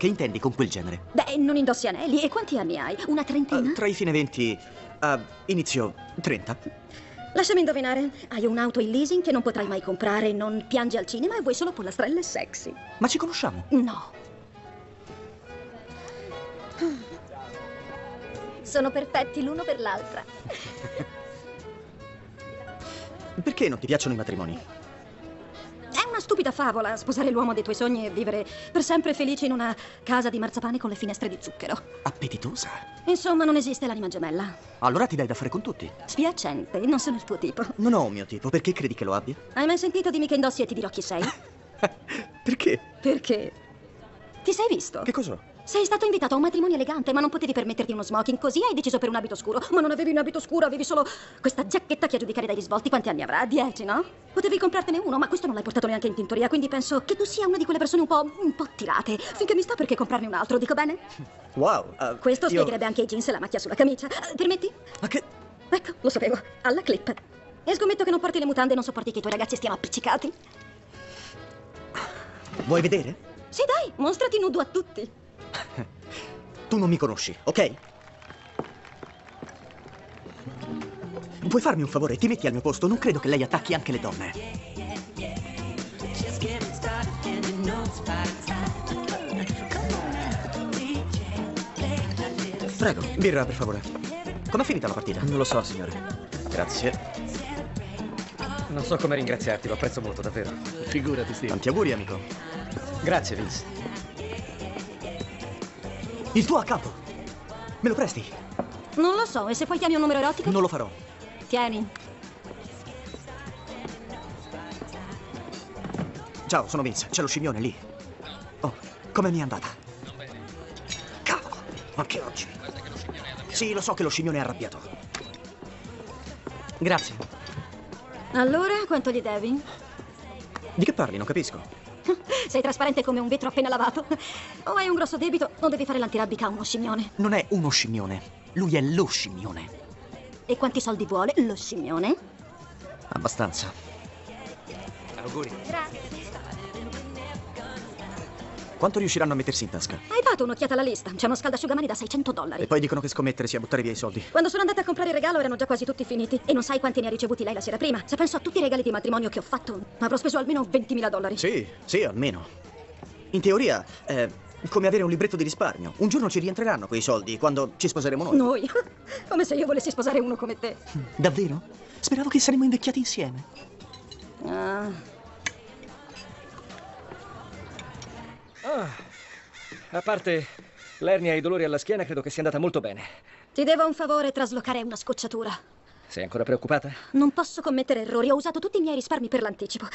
Che intendi con quel genere? Beh, non indossi anelli. E quanti anni hai? Una trentina? Uh, tra i fine 20 a uh, inizio 30. Lasciami indovinare. Hai un'auto in leasing che non potrai mai comprare, non piangi al cinema e vuoi solo pollastrelle sexy. Ma ci conosciamo? No. Sono perfetti l'uno per l'altra. Perché non ti piacciono i matrimoni? Una stupida favola sposare l'uomo dei tuoi sogni e vivere per sempre felice in una casa di marzapane con le finestre di zucchero. Appetitosa. Insomma, non esiste l'anima gemella. Allora ti dai da fare con tutti. Spiacente, non sono il tuo tipo. Non ho un mio tipo, perché credi che lo abbia? Hai mai sentito dimmi che indossi e ti dirò chi sei? perché? Perché? Ti sei visto? Che cosa? Sei stato invitato a un matrimonio elegante, ma non potevi permetterti uno smoking, così hai deciso per un abito scuro. Ma non avevi un abito scuro, avevi solo questa giacchetta che a giudicare dai risvolti quanti anni avrà? Dieci, no? Potevi comprartene uno, ma questo non l'hai portato neanche in tintoria, quindi penso che tu sia una di quelle persone un po', un po' tirate. Finché mi sta perché comprarne un altro, dico bene? Wow. Uh, questo io... spiegherebbe anche i jeans e la macchia sulla camicia. Uh, permetti? Ma che... Ecco, lo sapevo. Alla clip. E scommetto che non porti le mutande e non sopporti che i tuoi ragazzi stiano appiccicati. Vuoi vedere? Sì, dai, mostrati nudo a tutti. Tu non mi conosci, ok? Puoi farmi un favore? Ti metti al mio posto? Non credo che lei attacchi anche le donne. Prego, birra, per favore. Com'è finita la partita? Non lo so, signore. Grazie. Non so come ringraziarti, lo apprezzo molto, davvero. Figurati, Steve. Tanti auguri, amico. Grazie, Vince. Il tuo a capo. Me lo presti? Non lo so, e se poi chiami un numero erotico? Non lo farò. Tieni. Ciao, sono Vince. C'è lo scimmione lì. Oh, come mi è andata? Cavolo, anche oggi. Sì, lo so che lo scimmione è arrabbiato. Grazie. Allora, quanto gli devi? Di che parli? Non capisco. Sei trasparente come un vetro appena lavato. O hai un grosso debito o devi fare l'antirabbica a uno scimmione. Non è uno scimmione. Lui è lo scimmione. E quanti soldi vuole lo scimmione? Abbastanza. Auguri. Grazie. Quanto riusciranno a mettersi in tasca? Hai dato un'occhiata alla lista. C'è uno scaldasciugamani da 600 dollari. E poi dicono che scommettere sia buttare via i soldi. Quando sono andata a comprare il regalo erano già quasi tutti finiti. E non sai quanti ne ha ricevuti lei la sera prima. Se penso a tutti i regali di matrimonio che ho fatto, avrò speso almeno 20.000 dollari. Sì, sì, almeno. In teoria è come avere un libretto di risparmio. Un giorno ci rientreranno quei soldi quando ci sposeremo noi. Noi? Come se io volessi sposare uno come te. Davvero? Speravo che saremmo invecchiati insieme. Ah. Ah. A parte l'ernia e i dolori alla schiena, credo che sia andata molto bene. Ti devo un favore traslocare una scocciatura. Sei ancora preoccupata? Non posso commettere errori. Ho usato tutti i miei risparmi per l'anticipo.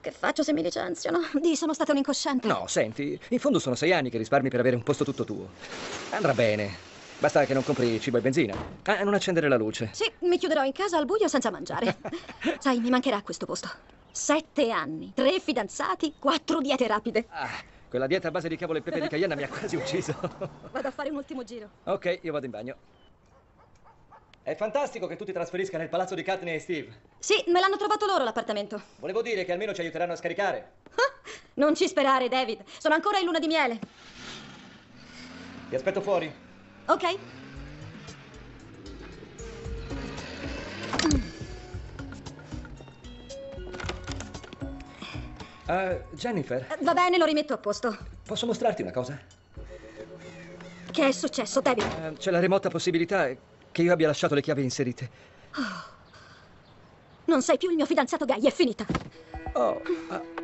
Che faccio se mi licenziano? Di, sono stata un incosciente. No, senti, in fondo sono sei anni che risparmi per avere un posto tutto tuo. Andrà bene. Basta che non compri cibo e benzina. Ah, non accendere la luce. Sì, mi chiuderò in casa al buio senza mangiare. Sai, mi mancherà questo posto. Sette anni, tre fidanzati, quattro diete rapide. Ah. Quella dieta a base di cavolo e pepe di Cayenne mi ha quasi ucciso. Vado a fare un ultimo giro. Ok, io vado in bagno. È fantastico che tu ti trasferisca nel palazzo di Katney e Steve. Sì, me l'hanno trovato loro l'appartamento. Volevo dire che almeno ci aiuteranno a scaricare. non ci sperare, David. Sono ancora in luna di miele. Ti aspetto fuori. Ok. Uh, Jennifer. Va bene, lo rimetto a posto. Posso mostrarti una cosa? Che è successo, David? Uh, c'è la remota possibilità che io abbia lasciato le chiavi inserite. Oh. Non sei più il mio fidanzato gay, è finita. Oh. Uh.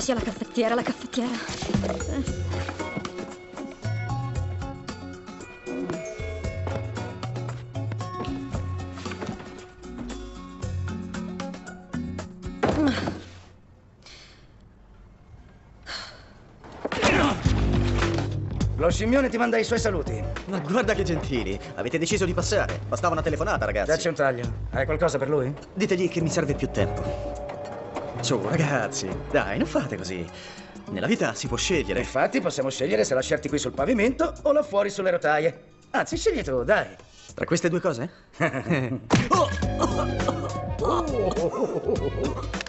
Sia la caffettiera, la caffettiera. Lo scimmione ti manda i suoi saluti. Ma guarda che gentili. Avete deciso di passare. Bastava una telefonata, ragazzi. Dacci un taglio. Hai qualcosa per lui? Ditegli che mi serve più tempo. Su, ragazzi. Dai, non fate così. Nella vita si può scegliere. Infatti possiamo scegliere se lasciarti qui sul pavimento o là fuori sulle rotaie. Anzi, scegli tu, dai. Tra queste due cose? oh!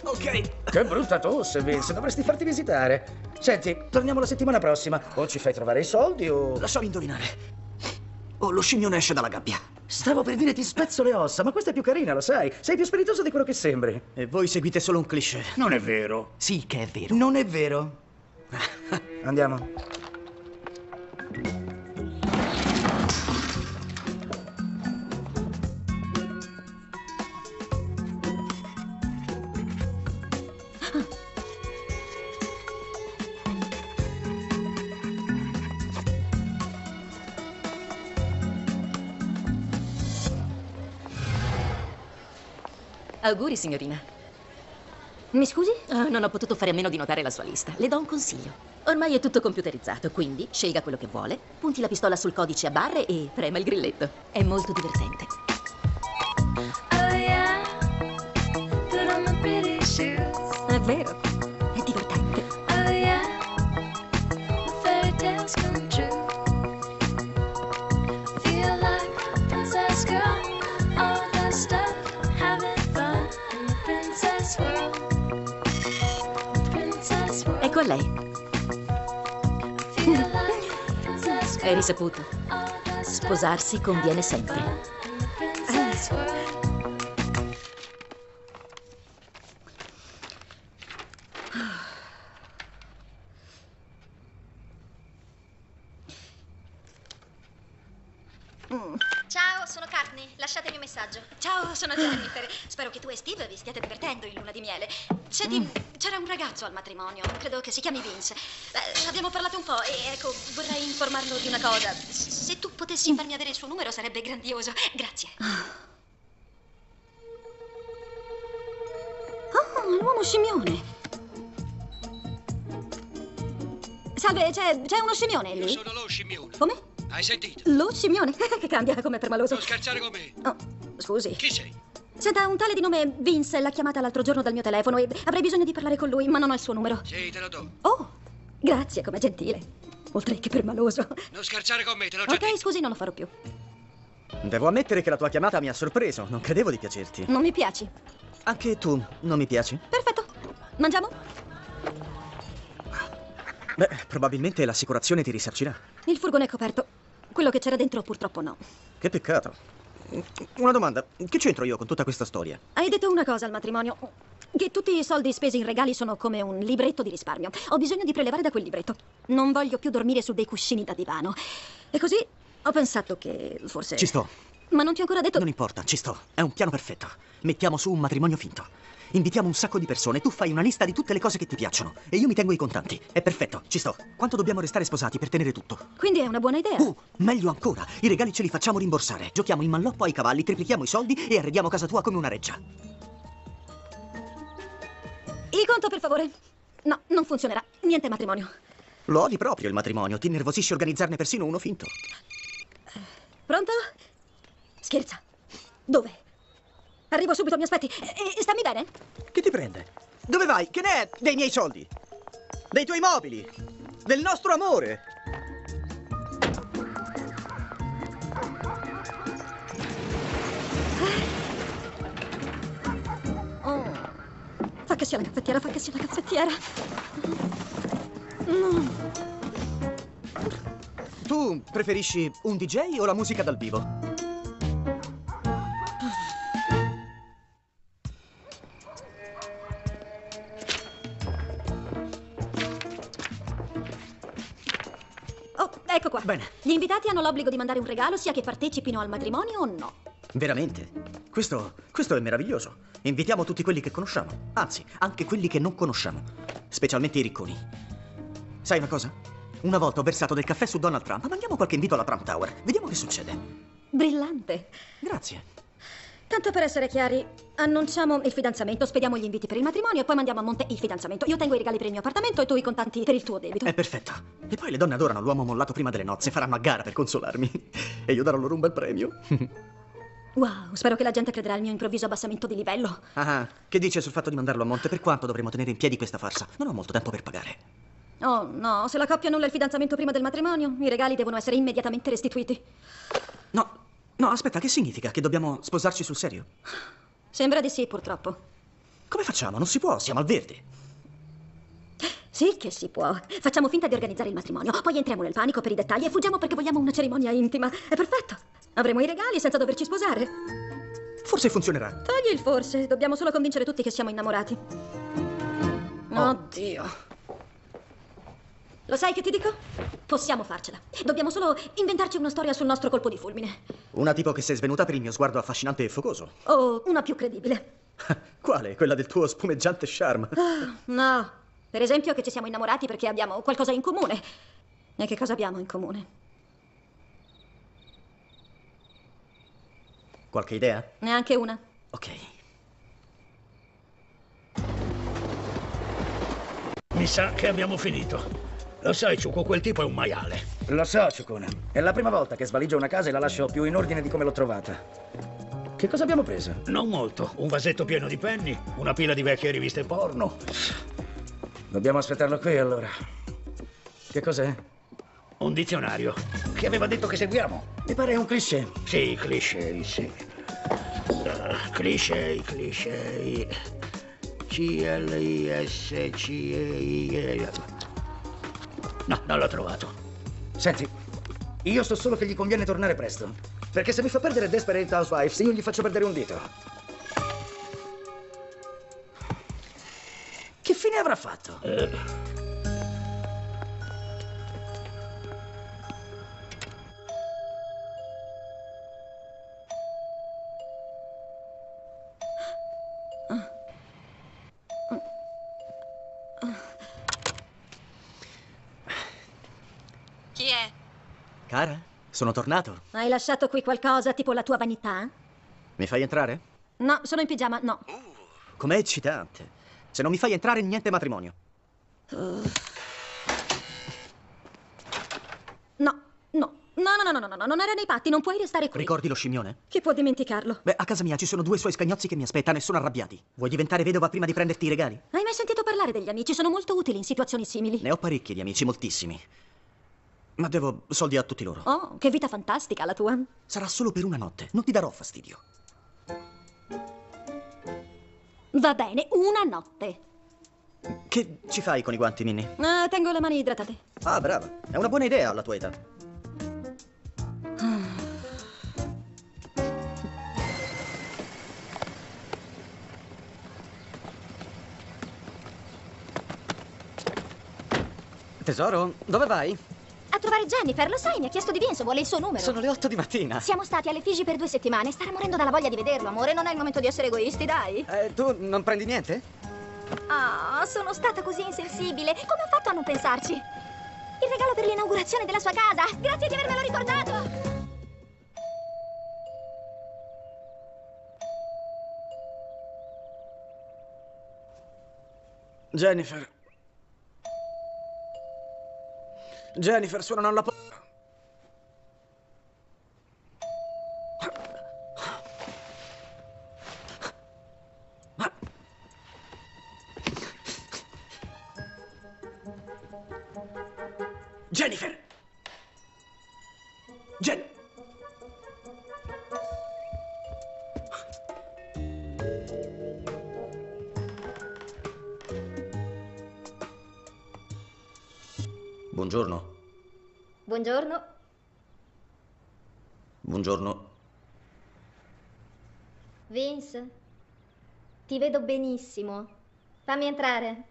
Ok. Che brutta tosse, Vince. Dovresti farti visitare. Senti, torniamo la settimana prossima. O ci fai trovare i soldi o... Lasciami indovinare. Oh, lo scimmione esce dalla gabbia. Stavo per dire ti spezzo le ossa, ma questa è più carina, lo sai. Sei più spiritoso di quello che sembri. E voi seguite solo un cliché. Non è vero. Sì che è vero. Non è vero. Andiamo. Auguri, signorina. Mi scusi? Ah, non ho potuto fare a meno di notare la sua lista. Le do un consiglio. Ormai è tutto computerizzato, quindi scelga quello che vuole, punti la pistola sul codice a barre e prema il grilletto. È molto divertente. Oh yeah, put on my pretty shoes. È vero. Ecco a lei. Girl, risaputo. Sposarsi conviene sempre. Ragazzo al matrimonio, credo che si chiami Vince. Beh, abbiamo parlato un po' e ecco, vorrei informarlo di una cosa. Se tu potessi farmi avere il suo numero sarebbe grandioso. Grazie. Oh, l'uomo scimmione. Salve, c'è, c'è uno scimmione lì? Sono lo scimmione. Come? Hai sentito? Lo scimmione? che cambia come permaloso. Non scherzare con me. Oh, scusi. Chi sei? Senta, un tale di nome Vince l'ha chiamata l'altro giorno dal mio telefono e avrei bisogno di parlare con lui, ma non ho il suo numero. Sì, te lo do. Oh, grazie, com'è gentile. Oltre che permaloso. Non scherzare con me, te l'ho già Ok, detto. scusi, non lo farò più. Devo ammettere che la tua chiamata mi ha sorpreso. Non credevo di piacerti. Non mi piaci. Anche tu non mi piaci? Perfetto. Mangiamo? Beh, probabilmente l'assicurazione ti risarcirà. Il furgone è coperto. Quello che c'era dentro purtroppo no. Che peccato. Una domanda. Che c'entro io con tutta questa storia? Hai detto una cosa al matrimonio. Che tutti i soldi spesi in regali sono come un libretto di risparmio. Ho bisogno di prelevare da quel libretto. Non voglio più dormire su dei cuscini da divano. E così ho pensato che forse... Ci sto. Ma non ti ho ancora detto... Non importa, ci sto. È un piano perfetto. Mettiamo su un matrimonio finto. Invitiamo un sacco di persone, tu fai una lista di tutte le cose che ti piacciono e io mi tengo i contanti. È perfetto, ci sto. Quanto dobbiamo restare sposati per tenere tutto? Quindi è una buona idea. Uh, meglio ancora, i regali ce li facciamo rimborsare. Giochiamo in malloppo ai cavalli, triplichiamo i soldi e arrediamo casa tua come una reggia. Il conto, per favore. No, non funzionerà. Niente matrimonio. Lo odi proprio il matrimonio, ti innervosisce organizzarne persino uno finto. Pronto? Scherza. Dove? Arrivo subito, mi aspetti. E, e stammi bene? Che ti prende? Dove vai? Che ne è dei miei soldi? Dei tuoi mobili? Del nostro amore? Oh. Fa che sia la caffettiera, fa che sia la caffettiera. Mm. Tu preferisci un DJ o la musica dal vivo? Gli invitati hanno l'obbligo di mandare un regalo sia che partecipino al matrimonio o no. Veramente? Questo, questo è meraviglioso. Invitiamo tutti quelli che conosciamo. Anzi, anche quelli che non conosciamo. Specialmente i ricconi. Sai una cosa? Una volta ho versato del caffè su Donald Trump. Mandiamo qualche invito alla Trump Tower. Vediamo che succede. Brillante. Grazie. Tanto per essere chiari, annunciamo il fidanzamento, spediamo gli inviti per il matrimonio e poi mandiamo a monte il fidanzamento. Io tengo i regali per il mio appartamento e tu i contanti per il tuo debito. È perfetto. E poi le donne adorano l'uomo mollato prima delle nozze, faranno a gara per consolarmi. E io darò loro un bel premio. Wow, spero che la gente crederà al mio improvviso abbassamento di livello. Ah, che dice sul fatto di mandarlo a monte? Per quanto dovremo tenere in piedi questa farsa? Non ho molto tempo per pagare. Oh no, se la coppia annulla il fidanzamento prima del matrimonio, i regali devono essere immediatamente restituiti. No, no, aspetta, che significa? Che dobbiamo sposarci sul serio? Sembra di sì, purtroppo. Come facciamo? Non si può, siamo al verde. Sì che si può. Facciamo finta di organizzare il matrimonio, poi entriamo nel panico per i dettagli e fuggiamo perché vogliamo una cerimonia intima. È perfetto. Avremo i regali senza doverci sposare. Forse funzionerà. Togli il forse, dobbiamo solo convincere tutti che siamo innamorati. Oddio. Lo sai che ti dico? Possiamo farcela. Dobbiamo solo inventarci una storia sul nostro colpo di fulmine. Una tipo che si è svenuta per il mio sguardo affascinante e focoso. O una più credibile. Quale? Quella del tuo spumeggiante charme? Ah, no. Per esempio che ci siamo innamorati perché abbiamo qualcosa in comune. E che cosa abbiamo in comune? Qualche idea? Neanche una. Ok. Mi sa che abbiamo finito. Lo sai, Ciuco, quel tipo è un maiale. Lo so, Ciucone. È la prima volta che svaligio una casa e la lascio più in ordine di come l'ho trovata. Che cosa abbiamo preso? Non molto. Un vasetto pieno di penny, una pila di vecchie riviste porno. Dobbiamo aspettarlo qui allora. Che cos'è? Un dizionario. Che aveva detto che seguiamo. Mi pare un cliché. Sì, cliché, sì. Uh, cliché, cliché. C-L-I-S-C-E-I. No, non l'ho trovato. Senti, io so solo che gli conviene tornare presto. Perché se mi fa perdere Desperate Housewives, io gli faccio perdere un dito. Che fine avrà fatto? Eh, sono tornato. Hai lasciato qui qualcosa, tipo la tua vanità? Mi fai entrare? No, sono in pigiama, no. Com'è eccitante. Se non mi fai entrare, niente matrimonio. No, no. No, no, no, no, no, no, non era nei patti, non puoi restare qui. Ricordi lo scimmione? Chi può dimenticarlo? Beh, a casa mia ci sono due suoi scagnozzi che mi aspettano e sono arrabbiati. Vuoi diventare vedova prima di prenderti i regali? Hai mai sentito parlare degli amici? Sono molto utili in situazioni simili. Ne ho parecchi di amici, moltissimi. Ma devo soldi a tutti loro. Oh, che vita fantastica la tua. Sarà solo per una notte, non ti darò fastidio. Va bene, una notte. Che ci fai con i guanti, Minnie? Ah, tengo le mani idratate. Ah, brava. È una buona idea alla tua età. Tesoro, dove vai? A trovare Jennifer, lo sai, mi ha chiesto di Vince, vuole il suo numero. Sono le 8 di mattina. Siamo stati alle Figi per due settimane, starà morendo dalla voglia di vederlo, amore. Non è il momento di essere egoisti, dai. Eh, tu non prendi niente? Ah, sono stata così insensibile. Come ho fatto a non pensarci? Il regalo per l'inaugurazione della sua casa. Grazie di avermelo ricordato. Jennifer. Jennifer, suonano Ti vedo benissimo. Fammi entrare.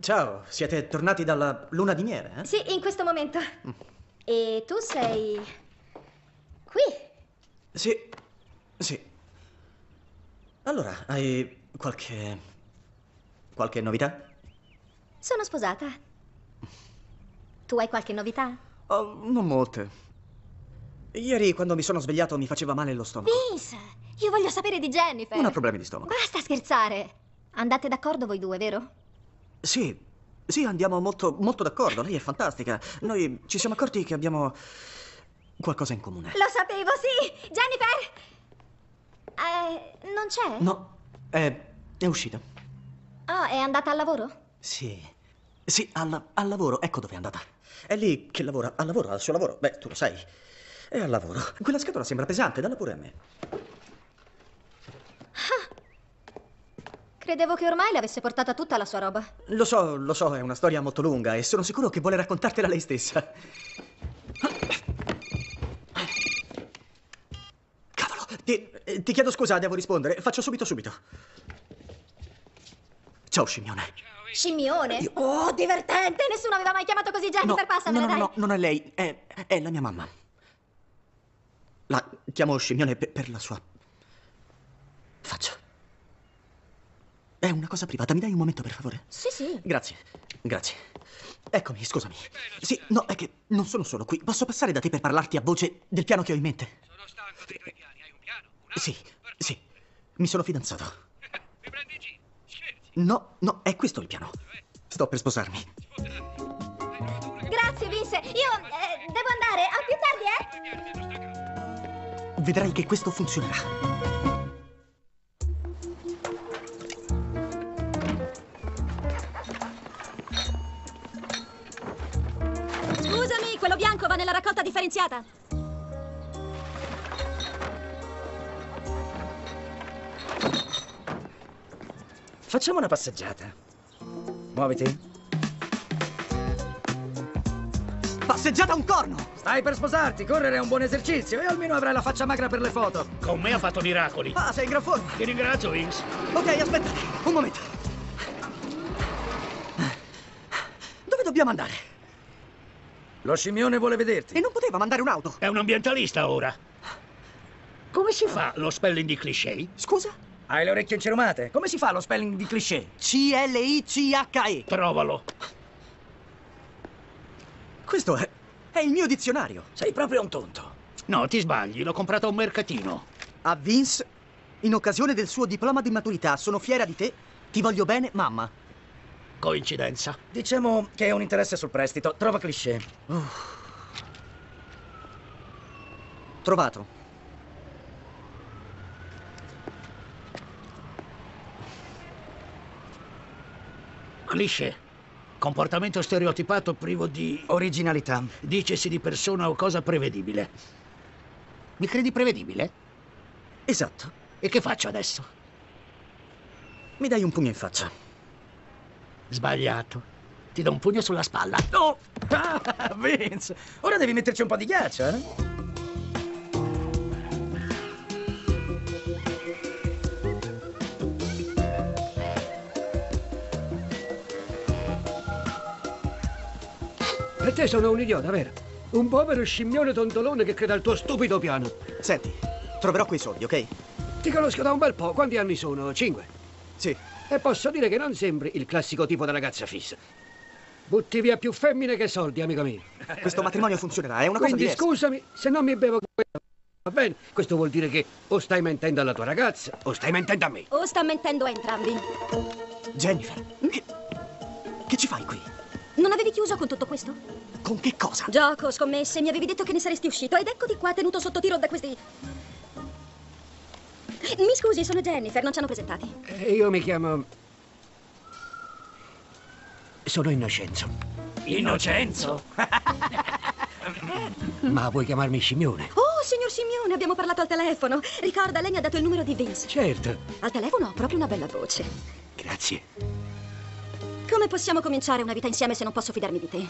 Ciao, siete tornati dalla luna di miele, eh? Sì, in questo momento. E tu sei qui? Sì, sì. Allora, hai qualche... qualche novità? Sono sposata. Tu hai qualche novità? Oh, non molte. Ieri, quando mi sono svegliato, mi faceva male lo stomaco. Vince, io voglio sapere di Jennifer. Non ha problemi di stomaco. Basta scherzare. Andate d'accordo voi due, vero? Sì, sì, andiamo molto, molto d'accordo. Lei è fantastica. Noi ci siamo accorti che abbiamo qualcosa in comune. Lo sapevo, sì! Jennifer! Eh, non c'è? No, è, è uscita. Oh, è andata al lavoro? Sì, sì, al, al lavoro. Ecco dove è andata. È lì che lavora. Al lavoro, al suo lavoro. Beh, tu lo sai. È al lavoro. Quella scatola sembra pesante, dalla pure a me. Credevo che ormai le avesse portata tutta la sua roba. Lo so, lo so, è una storia molto lunga e sono sicuro che vuole raccontartela lei stessa. Cavolo, ti, ti chiedo scusa, devo rispondere. Faccio subito, subito. Ciao, scimmione. Scimmione? Oh, divertente! Nessuno aveva mai chiamato così Jennifer, no, passamela, no, no, dai. no, non è lei, è, è la mia mamma. La chiamo scimmione per, per la sua faccia. È una cosa privata, mi dai un momento per favore? Sì, sì. Grazie, grazie. Eccomi, scusami. Sì, no, è che non sono solo qui. Posso passare da te per parlarti a voce del piano che ho in mente? Sono stanco dei tuoi piani. Hai un piano? Sì, sì. Mi sono fidanzato. Mi prendi in giro? Scherzi? No, no, è questo il piano. Sto per sposarmi. Grazie, Vince. Io eh, devo andare. A più tardi, eh? Vedrai che questo funzionerà. Scusami, quello bianco va nella raccolta differenziata. Facciamo una passeggiata. Muoviti. Passeggiata un corno! Stai per sposarti, correre è un buon esercizio e almeno avrai la faccia magra per le foto. Con me ha fatto miracoli. Ah, sei in gran forma. Ti ringrazio, Vince. Ok, aspetta, un momento. Dove dobbiamo andare? Lo scimmione vuole vederti. E non poteva mandare un'auto. È un ambientalista ora. Come si fa lo spelling di cliché? Scusa? Hai le orecchie incerumate? Come si fa lo spelling di cliché? C-L-I-C-H-E. Provalo. Questo è, è il mio dizionario. Sei proprio un tonto. No, ti sbagli, l'ho comprato a un mercatino. A Vince, in occasione del suo diploma di maturità, sono fiera di te. Ti voglio bene, mamma. Coincidenza. Diciamo che è un interesse sul prestito. Trova cliché. Trovato. Cliché. Comportamento stereotipato privo di... Originalità. Dicesi di persona o cosa prevedibile. Mi credi prevedibile? Esatto. E che faccio adesso? Mi dai un pugno in faccia. Sbagliato. Ti do un pugno sulla spalla. Oh! Ah, Vince! Ora devi metterci un po' di ghiaccio, eh? Te sono un idiota, vero? Un povero scimmione tontolone che crede al tuo stupido piano. Senti, troverò quei soldi, ok? Ti conosco da un bel po'. Quanti anni sono? Cinque? Sì. E posso dire che non sembri il classico tipo da ragazza fissa. Butti via più femmine che soldi, amico mio. Questo matrimonio funzionerà, è una cosa Quindi diversa. scusami se non mi bevo questo. Va bene? Questo vuol dire che o stai mentendo alla tua ragazza o stai mentendo a me. O sta mentendo a entrambi. Jennifer, che, che ci fai qui? Non avevi chiuso con tutto questo? Con che cosa? Gioco, scommesse, mi avevi detto che ne saresti uscito ed eccoti qua tenuto sotto tiro da questi... Mi scusi, sono Jennifer, non ci hanno presentati. E io mi chiamo... Sono Innocenzo. Innocenzo? Ma vuoi chiamarmi scimmione? Oh, signor Simeone, abbiamo parlato al telefono. Ricorda, lei mi ha dato il numero di Vince. Certo. Al telefono ho proprio una bella voce. Grazie. Come possiamo cominciare una vita insieme se non posso fidarmi di te?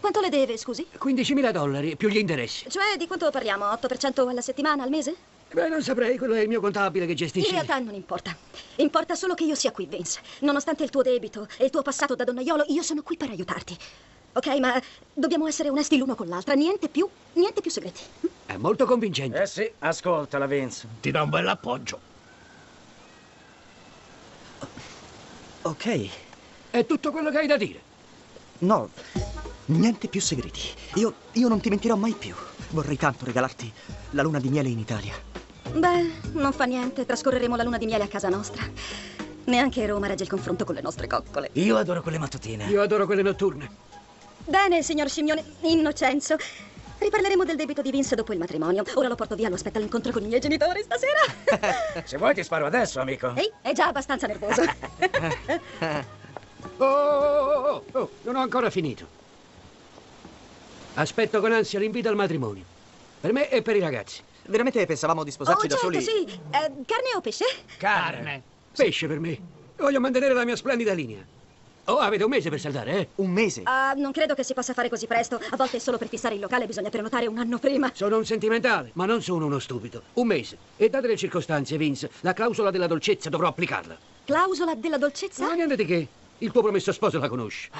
Quanto le deve, scusi? 15.000 dollari più gli interessi. Cioè, di quanto parliamo? 8% alla settimana, al mese? Beh, non saprei, quello è il mio contabile che In gestisce. realtà non importa. Importa solo che io sia qui, Vince. Nonostante il tuo debito e il tuo passato da donnaiolo, io sono qui per aiutarti. Ok, ma dobbiamo essere onesti l'uno con l'altra. Niente più, niente più segreti. È molto convincente. Eh sì, ascoltala, Vince. Ti dà un bel appoggio. Ok. È tutto quello che hai da dire. No, niente più segreti. Io, io non ti mentirò mai più. Vorrei tanto regalarti la luna di miele in Italia. Beh, non fa niente, trascorreremo la luna di miele a casa nostra. Neanche Roma regge il confronto con le nostre coccole. Io adoro quelle mattutine. Io adoro quelle notturne. Bene, signor Scimmione, Innocenzo. Riparleremo del debito di Vince dopo il matrimonio. Ora lo porto via, lo aspetta l'incontro con i miei genitori stasera. Se vuoi ti sparo adesso, amico. Ehi, è già abbastanza nervoso. Oh, oh, oh, non ho ancora finito. Aspetto con ansia l'invito al matrimonio. Per me e per i ragazzi. Veramente pensavamo di sposarci oh, da certo, soli? sì. Eh, carne o pesce? Carne. Pesce per me. Voglio mantenere la mia splendida linea. Oh, avete un mese per saldare, eh? Un mese? Ah, non credo che si possa fare così presto. A volte solo per fissare il locale bisogna prenotare un anno prima. Sono un sentimentale, ma non sono uno stupido. Un mese. E date le circostanze, Vince, la clausola della dolcezza dovrò applicarla. Clausola della dolcezza? Ma niente di che. Il tuo promesso sposo la conosci.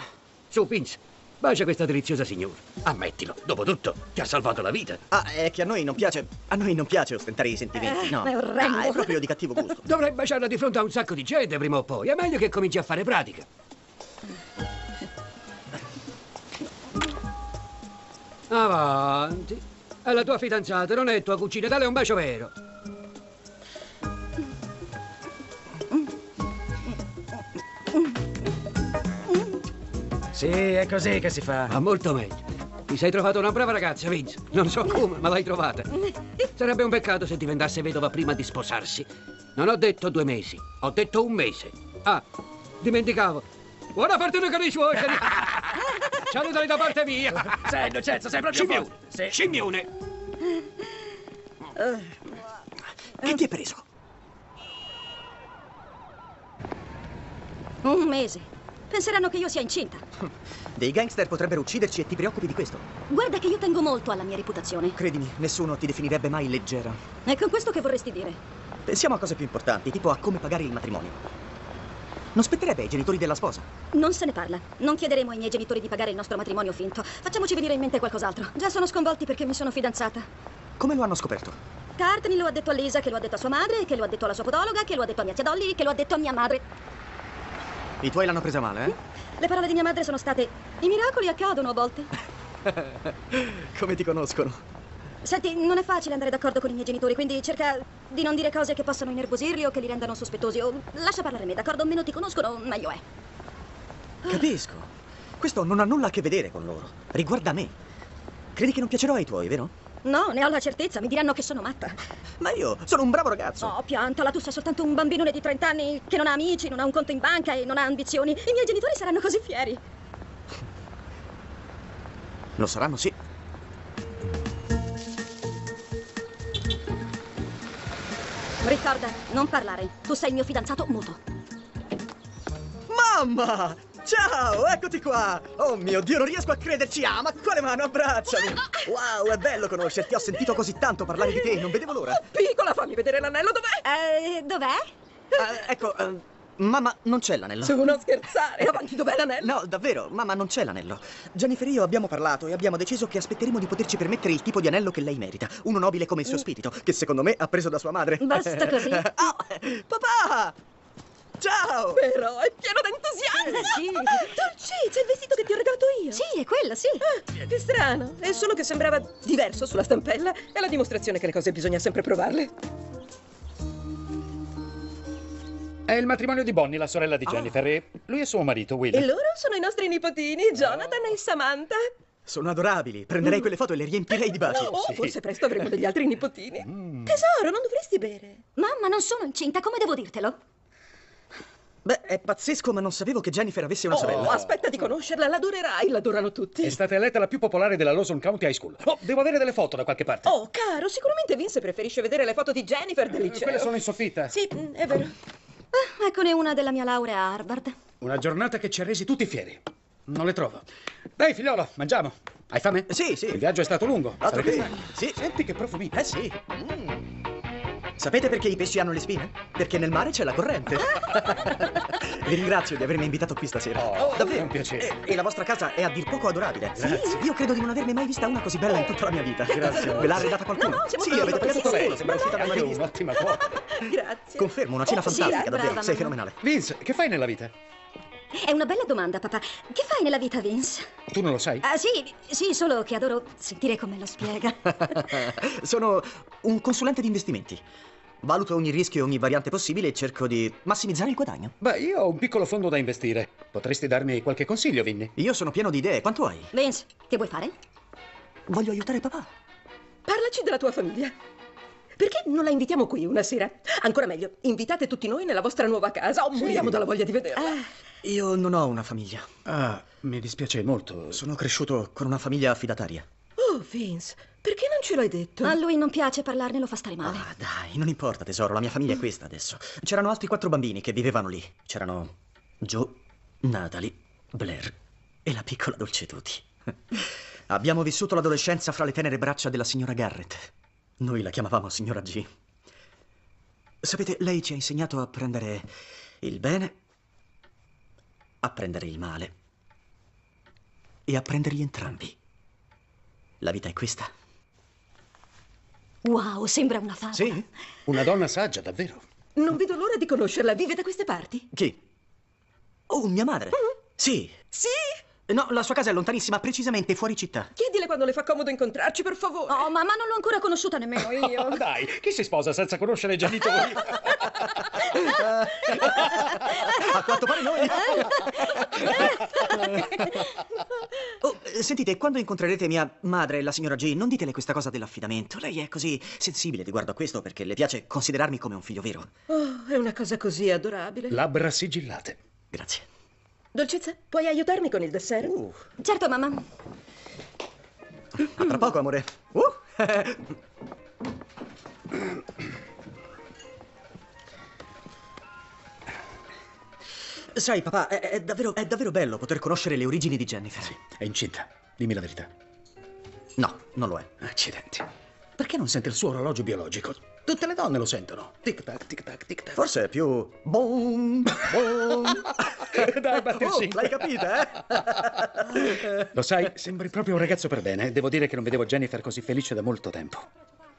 Su, Vince, bacia questa deliziosa signora. Ammettilo, dopo tutto, ti ha salvato la vita. Ah, è che a noi non piace. A noi non piace ostentare i sentimenti, Eh, no. è orrendo. Ah, è proprio di cattivo gusto. Dovrai baciarla di fronte a un sacco di gente prima o poi. È meglio che cominci a fare pratica. Avanti. È la tua fidanzata, non è tua cucina. Dale un bacio vero. Sì, è così che si fa. Ma molto meglio. Ti sei trovato una brava ragazza, Vince. Non so come, ma l'hai trovata. Sarebbe un peccato se diventasse vedova prima di sposarsi. Non ho detto due mesi, ho detto un mese. Ah, dimenticavo. Buona fortuna con i suoi. Salutali da parte mia. Sei innocenza, sei proprio Scimmione. Sì. Scimmione. Che ti è preso? Un mese. Penseranno che io sia incinta. Dei gangster potrebbero ucciderci e ti preoccupi di questo? Guarda che io tengo molto alla mia reputazione. Credimi, nessuno ti definirebbe mai leggera. È con questo che vorresti dire? Pensiamo a cose più importanti, tipo a come pagare il matrimonio. Non spetterebbe ai genitori della sposa? Non se ne parla. Non chiederemo ai miei genitori di pagare il nostro matrimonio finto. Facciamoci venire in mente qualcos'altro. Già sono sconvolti perché mi sono fidanzata. Come lo hanno scoperto? Courtney lo ha detto a Lisa, che lo ha detto a sua madre, che lo ha detto alla sua podologa, che lo ha detto a mia zia Dolly, che lo ha detto a mia madre. I tuoi l'hanno presa male, eh? Le parole di mia madre sono state: I miracoli accadono a volte. Come ti conoscono? Senti, non è facile andare d'accordo con i miei genitori, quindi cerca di non dire cose che possano innervosirli o che li rendano sospettosi. O lascia parlare me, d'accordo? Meno ti conoscono, meglio è. Capisco. Questo non ha nulla a che vedere con loro. Riguarda me. Credi che non piacerò ai tuoi, vero? No, ne ho la certezza, mi diranno che sono matta. Ma io sono un bravo ragazzo. No, piantala, tu sei soltanto un bambinone di 30 anni che non ha amici, non ha un conto in banca e non ha ambizioni. I miei genitori saranno così fieri. Lo saranno, sì. Ricorda, non parlare. Tu sei il mio fidanzato muto. Mamma! Ciao, eccoti qua! Oh mio Dio, non riesco a crederci! Ah, ma quale mano? Abbracciami! Wow, è bello conoscerti, ho sentito così tanto parlare di te, non vedevo l'ora. Piccola, fammi vedere l'anello, dov'è? Eh, dov'è? Eh, ecco, eh, mamma, non c'è l'anello. Su, non scherzare. Avanti, dov'è l'anello? No, davvero, mamma, non c'è l'anello. Jennifer e io abbiamo parlato e abbiamo deciso che aspetteremo di poterci permettere il tipo di anello che lei merita. Uno nobile come il suo spirito, che secondo me ha preso da sua madre. Basta così. Oh, papà! Ciao! Però è pieno d'entusiasmo! Sì. Dolcezza, il vestito che ti ho regalato io! Sì, è quello, sì. Ah, che strano! È solo che sembrava diverso sulla stampella. È la dimostrazione che le cose bisogna sempre provarle. È il matrimonio di Bonnie, la sorella di Jennifer, e lui è suo marito, Will. E loro sono i nostri nipotini, Jonathan e Samantha. Sono adorabili. Prenderei quelle foto e le riempirei di baci. Oh, forse presto avremo degli altri nipotini. Tesoro, non dovresti bere. Mamma, non sono incinta, come devo dirtelo? Beh, è pazzesco, ma non sapevo che Jennifer avesse una Oh, sorella. aspetta di conoscerla, l'adorerai, l'adorano tutti. È stata eletta la più popolare della Lawson County High School. Oh, devo avere delle foto da qualche parte. Oh, caro, sicuramente Vince preferisce vedere le foto di Jennifer del liceo. Quelle sono in soffitta. Sì, mm, è vero. Ah, eccone una della mia laurea a Harvard. Una giornata che ci ha resi tutti fieri. Non le trovo. Dai, figliolo, mangiamo. Hai fame? Sì, sì. Il viaggio è stato lungo. Altro che-. Sì. Senti che profumino. Eh sì. Mm. Sapete perché i pesci hanno le spine? Perché nel mare c'è la corrente. Vi ringrazio di avermi invitato qui stasera. Oh, Davvero. è un piacere. E, e la vostra casa è a dir poco adorabile. Grazie. Io credo di non averne mai vista una così bella in tutta la mia vita. Grazie. Ve l'ha arredata qualcuno? No, no, siamo sì, avete pagato contenti. solo, sembra uscita da una un'ottima cuoca. Grazie. Confermo, una cena Oh, sì, fantastica, brava, davvero. mamma. Sei fenomenale. Vince, che fai nella vita? È una bella domanda, papà. Che fai nella vita, Vince? Tu non lo sai? Ah, sì, sì, solo che adoro sentire come lo spiega. Sono un consulente di investimenti. Valuto ogni rischio e ogni variante possibile e cerco di massimizzare il guadagno. Beh, io ho un piccolo fondo da investire. Potresti darmi qualche consiglio, Vinny? Io sono pieno di idee. Quanto hai? Vince, che vuoi fare? Voglio aiutare papà. Parlaci della tua famiglia. Perché non la invitiamo qui una sera? Ancora meglio, invitate tutti noi nella vostra nuova casa. Oh, moriamo dalla voglia di vederla. Io non ho una famiglia. Ah, mi dispiace molto. Sono cresciuto con una famiglia affidataria. Oh, Vince, perché non ce l'hai detto? A lui non piace parlarne, lo fa stare male. Ah, dai, non importa, tesoro, la mia famiglia è questa adesso. C'erano altri quattro bambini che vivevano lì. C'erano Joe, Natalie, Blair e la piccola Dolcetuti. Abbiamo vissuto l'adolescenza fra le tenere braccia della signora Garrett. Noi la chiamavamo signora G. Sapete, lei ci ha insegnato a prendere il bene, a prendere il male e a prenderli entrambi. La vita è questa. Wow, sembra una favola. Sì? Una donna saggia, davvero. Non vedo l'ora di conoscerla. Vive da queste parti? Chi? Oh, mia madre. Sì. Sì? No, la sua casa è lontanissima, precisamente fuori città. Chiedile quando le fa comodo incontrarci, per favore. Oh, mamma, non l'ho ancora conosciuta nemmeno io. Oh, dai, chi si sposa senza conoscere i genitori? A quanto pare noi. Sentite, quando incontrerete mia madre, la signora G, non ditele questa cosa dell'affidamento. Lei è così sensibile riguardo a questo perché le piace considerarmi come un figlio vero. Oh, è una cosa così adorabile. Labbra sigillate. Grazie. Dolcezza, puoi aiutarmi con il dessert? Certo, mamma. A tra poco, amore. Uh. Sai, papà, è, è davvero, è davvero bello poter conoscere le origini di Jennifer. Sì, è incinta. Dimmi la verità. No, non lo è. Accidenti. Perché non sente il suo orologio biologico? Tutte le donne lo sentono. Tic tac, tic tac, tic tac. Forse è più. Boom! Boom! Dai, batti Oh, l'hai capita, eh? Lo sai, sembri proprio un ragazzo per bene. Devo dire che non vedevo Jennifer così felice da molto tempo.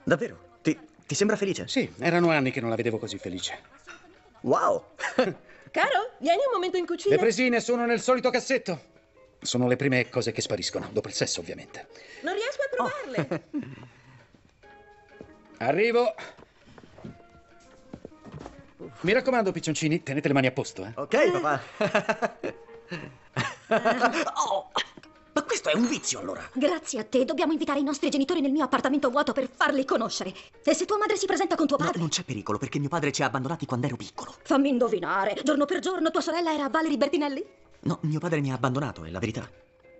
Davvero? Ti, ti sembra felice? Sì, erano anni che non la vedevo così felice. Wow! Caro, vieni un momento in cucina. Le presine sono nel solito cassetto. Sono le prime cose che spariscono, dopo il sesso, ovviamente. Non riesco a trovarle. Arrivo. Mi raccomando, piccioncini, tenete le mani a posto, eh. Ok, papà. Oh, ma questo è un vizio, allora. Grazie a te, dobbiamo invitare i nostri genitori nel mio appartamento vuoto per farli conoscere. E se tua madre si presenta con tuo No, padre? non c'è pericolo perché mio padre ci ha abbandonati quando ero piccolo. Fammi indovinare. Giorno per giorno tua sorella era Valerie Bertinelli? No, mio padre mi ha abbandonato, è la verità.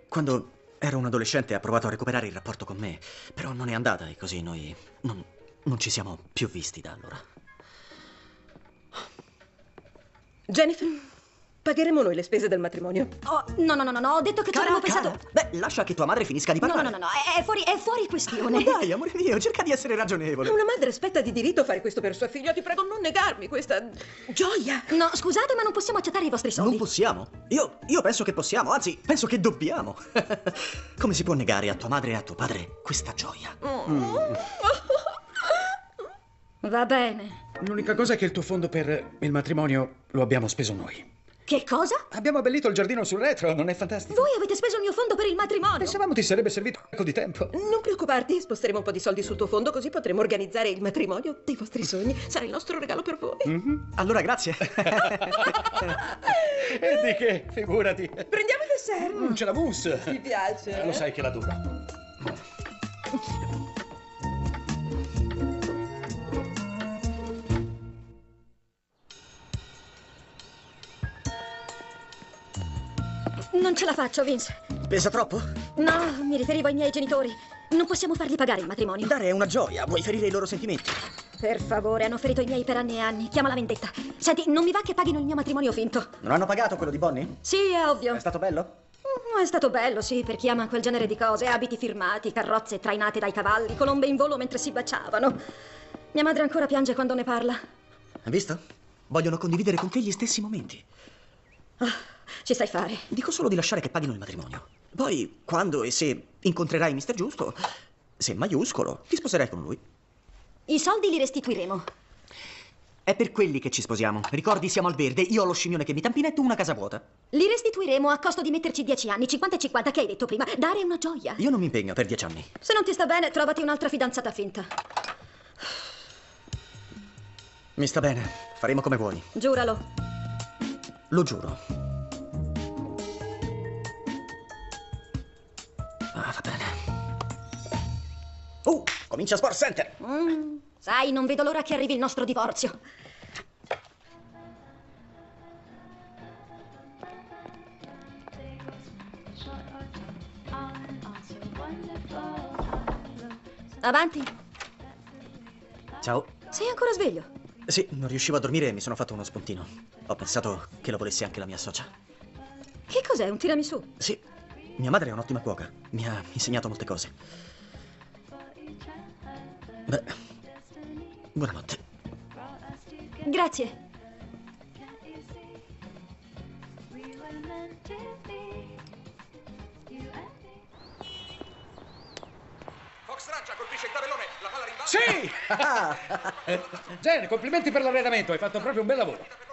Quando ero un adolescente ha provato a recuperare il rapporto con me, però non è andata e così noi non, non ci siamo più visti da allora. Jennifer, pagheremo noi le spese del matrimonio. Oh, no, no, no, no, no, ho detto che ci Cara, avremmo cara, pensato... Beh, lascia che tua madre finisca di No, parlare. no, no, no, è, è fuori, è fuori questione. Ma dai, amore mio, cerca di essere ragionevole. Una madre aspetta di diritto fare questo per sua figlia. Ti prego, non negarmi questa gioia. No, scusate, ma non possiamo accettare i vostri soldi. Non possiamo. Io, io penso che possiamo, anzi, penso che dobbiamo. Come si può negare a tua madre e a tuo padre questa gioia? Va bene. L'unica cosa è che il tuo fondo per il matrimonio lo abbiamo speso noi. Che cosa? Abbiamo abbellito il giardino sul retro, non è fantastico? Voi avete speso il mio fondo per il matrimonio. Pensavamo ti sarebbe servito un sacco di tempo. Non preoccuparti, sposteremo un po' di soldi sul tuo fondo così potremo organizzare il matrimonio dei vostri sogni. Sarà il nostro regalo per voi. Allora, grazie. E di che? Figurati. Prendiamo il dessert. Non c'è la mousse. Ti piace? Lo sai che la dura. Non ce la faccio, Vince. Pesa troppo? No, mi riferivo ai miei genitori. Non possiamo fargli pagare il matrimonio. Dare è una gioia, vuoi ferire i loro sentimenti? Per favore, hanno ferito i miei per anni e anni. Chiama la vendetta. Senti, non mi va che paghino il mio matrimonio finto. Non hanno pagato quello di Bonnie? Sì, è ovvio. È stato bello? Mm, È stato bello, sì, per chi ama quel genere di cose. Abiti firmati, carrozze trainate dai cavalli, colombe in volo mentre si baciavano. Mia madre ancora piange quando ne parla. Hai visto? Vogliono condividere con te gli stessi momenti. Ah, ci sai fare. Dico solo di lasciare che paghino il matrimonio. Poi, quando e se incontrerai Mr. Giusto, se maiuscolo, ti sposerai con lui. I soldi li restituiremo. È per quelli che ci sposiamo. Ricordi, siamo al verde, io ho lo scimmione che mi tampina e tu una casa vuota. Li restituiremo a costo di metterci 10 anni, 50 e 50, che hai detto prima. Dare una gioia. Io non mi impegno per dieci anni. Se non ti sta bene, trovati un'altra fidanzata finta. Mi sta bene, faremo come vuoi. Giuralo. Lo giuro. Oh, comincia Sport Center. Mm, sai, non vedo l'ora che arrivi il nostro divorzio. Avanti. Ciao. Sei ancora sveglio? Sì, non riuscivo a dormire e mi sono fatto uno spuntino. Ho pensato che lo volesse anche la mia socia. Che cos'è, un tiramisù? Sì, mia madre è un'ottima cuoca. Mi ha insegnato molte cose. Beh, buonanotte. Grazie. Fox Rancia colpisce il tabellone, la palla rimbalza. Sì! Jen, complimenti per l'arredamento, hai fatto proprio un bel lavoro.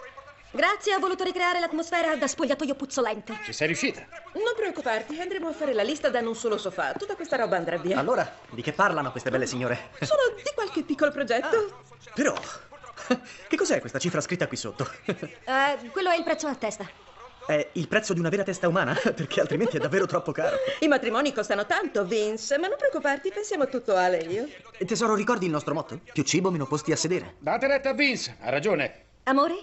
Grazie, ha voluto ricreare l'atmosfera da spogliatoio puzzolente. Ci sei riuscita? Non preoccuparti, andremo a fare la lista da un solo sofà. Tutta questa roba andrà via. Allora, di che parlano queste belle signore? Solo di qualche piccolo progetto. Però, che cos'è questa cifra scritta qui sotto? Eh, quello è il prezzo a testa. È il prezzo di una vera testa umana? Perché altrimenti è davvero troppo caro. I matrimoni costano tanto, Vince, ma non preoccuparti, pensiamo tutto Ale e io. Tesoro, ricordi il nostro motto? Più cibo, meno posti a sedere. Date retta a Vince, ha ragione. Amore,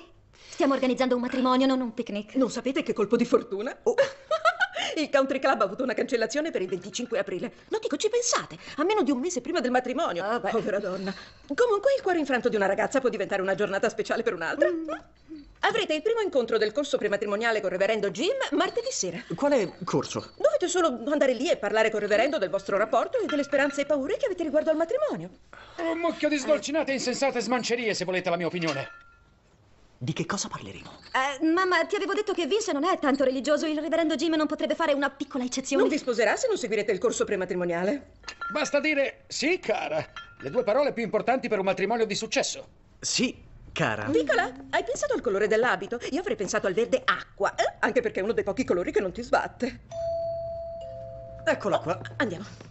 stiamo organizzando un matrimonio, non un picnic. Non sapete che colpo di fortuna? Il country club ha avuto una cancellazione per il 25 aprile. Non dico, ci pensate? A meno di un mese prima del matrimonio. Povera donna. Comunque, il cuore infranto di una ragazza può diventare una giornata speciale per un'altra. Avrete il primo incontro del corso prematrimoniale con Reverendo Jim martedì sera. Quale corso? Dovete solo andare lì e parlare con Reverendo del vostro rapporto e delle speranze e paure che avete riguardo al matrimonio. Un mucchio di sdolcinate e insensate smancerie, se volete la mia opinione. Di che cosa parleremo? Eh, mamma, ti avevo detto che Vince non è tanto religioso. Il reverendo Jim non potrebbe fare una piccola eccezione. Non vi sposerà se non seguirete il corso prematrimoniale. Basta dire sì, cara. Le due parole più importanti per un matrimonio di successo. Sì, cara. Piccola, hai pensato al colore dell'abito? Io avrei pensato al verde acqua, eh? anche perché è uno dei pochi colori che non ti sbatte. Eccola qua. Andiamo.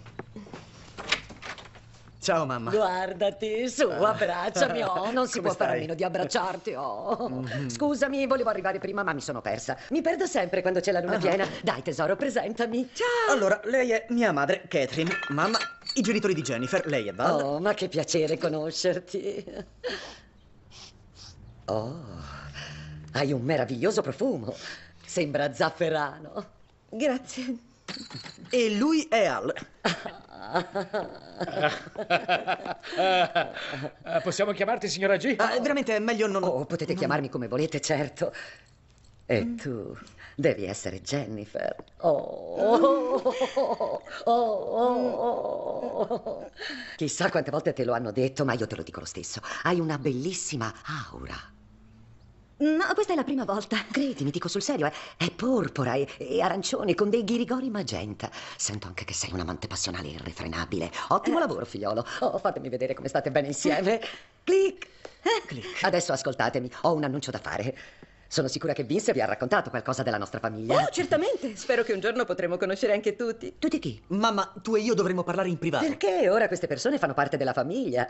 Ciao, mamma. Guardati, su, abbracciami, oh, non si Come può fare a stai? meno di abbracciarti, oh. Mhm. Scusami, volevo arrivare prima, ma mi sono persa. Mi perdo sempre quando c'è la luna Ah. piena. Dai, tesoro, presentami. Ciao! Allora, lei è mia madre, Catherine. Mamma, i genitori di Jennifer. Lei è Val. Oh, ma che piacere conoscerti. Oh, hai un meraviglioso profumo. Sembra zafferano. Grazie. E lui è Al. Possiamo chiamarti signora G? Ah, veramente è meglio non... Oh, potete chiamarmi come volete, certo. E Mm. tu devi essere Jennifer. Oh, oh, oh, oh, oh. Chissà quante volte te lo hanno detto, ma io te lo dico lo stesso. Hai una bellissima aura. No, questa è la prima volta. Credimi, dico sul serio, eh, è porpora e, e arancione con dei ghirigori magenta. Sento anche che sei un amante passionale irrefrenabile. Eh. Ottimo lavoro, figliolo. Oh, fatemi vedere come state bene insieme. Clic. Clic. Adesso ascoltatemi, ho un annuncio da fare. Sono sicura che Vince vi ha raccontato qualcosa della nostra famiglia. Oh, certamente. Spero che un giorno potremo conoscere anche tutti. Tutti chi? Mamma, tu e io dovremmo parlare in privato. Perché ora queste persone fanno parte della famiglia.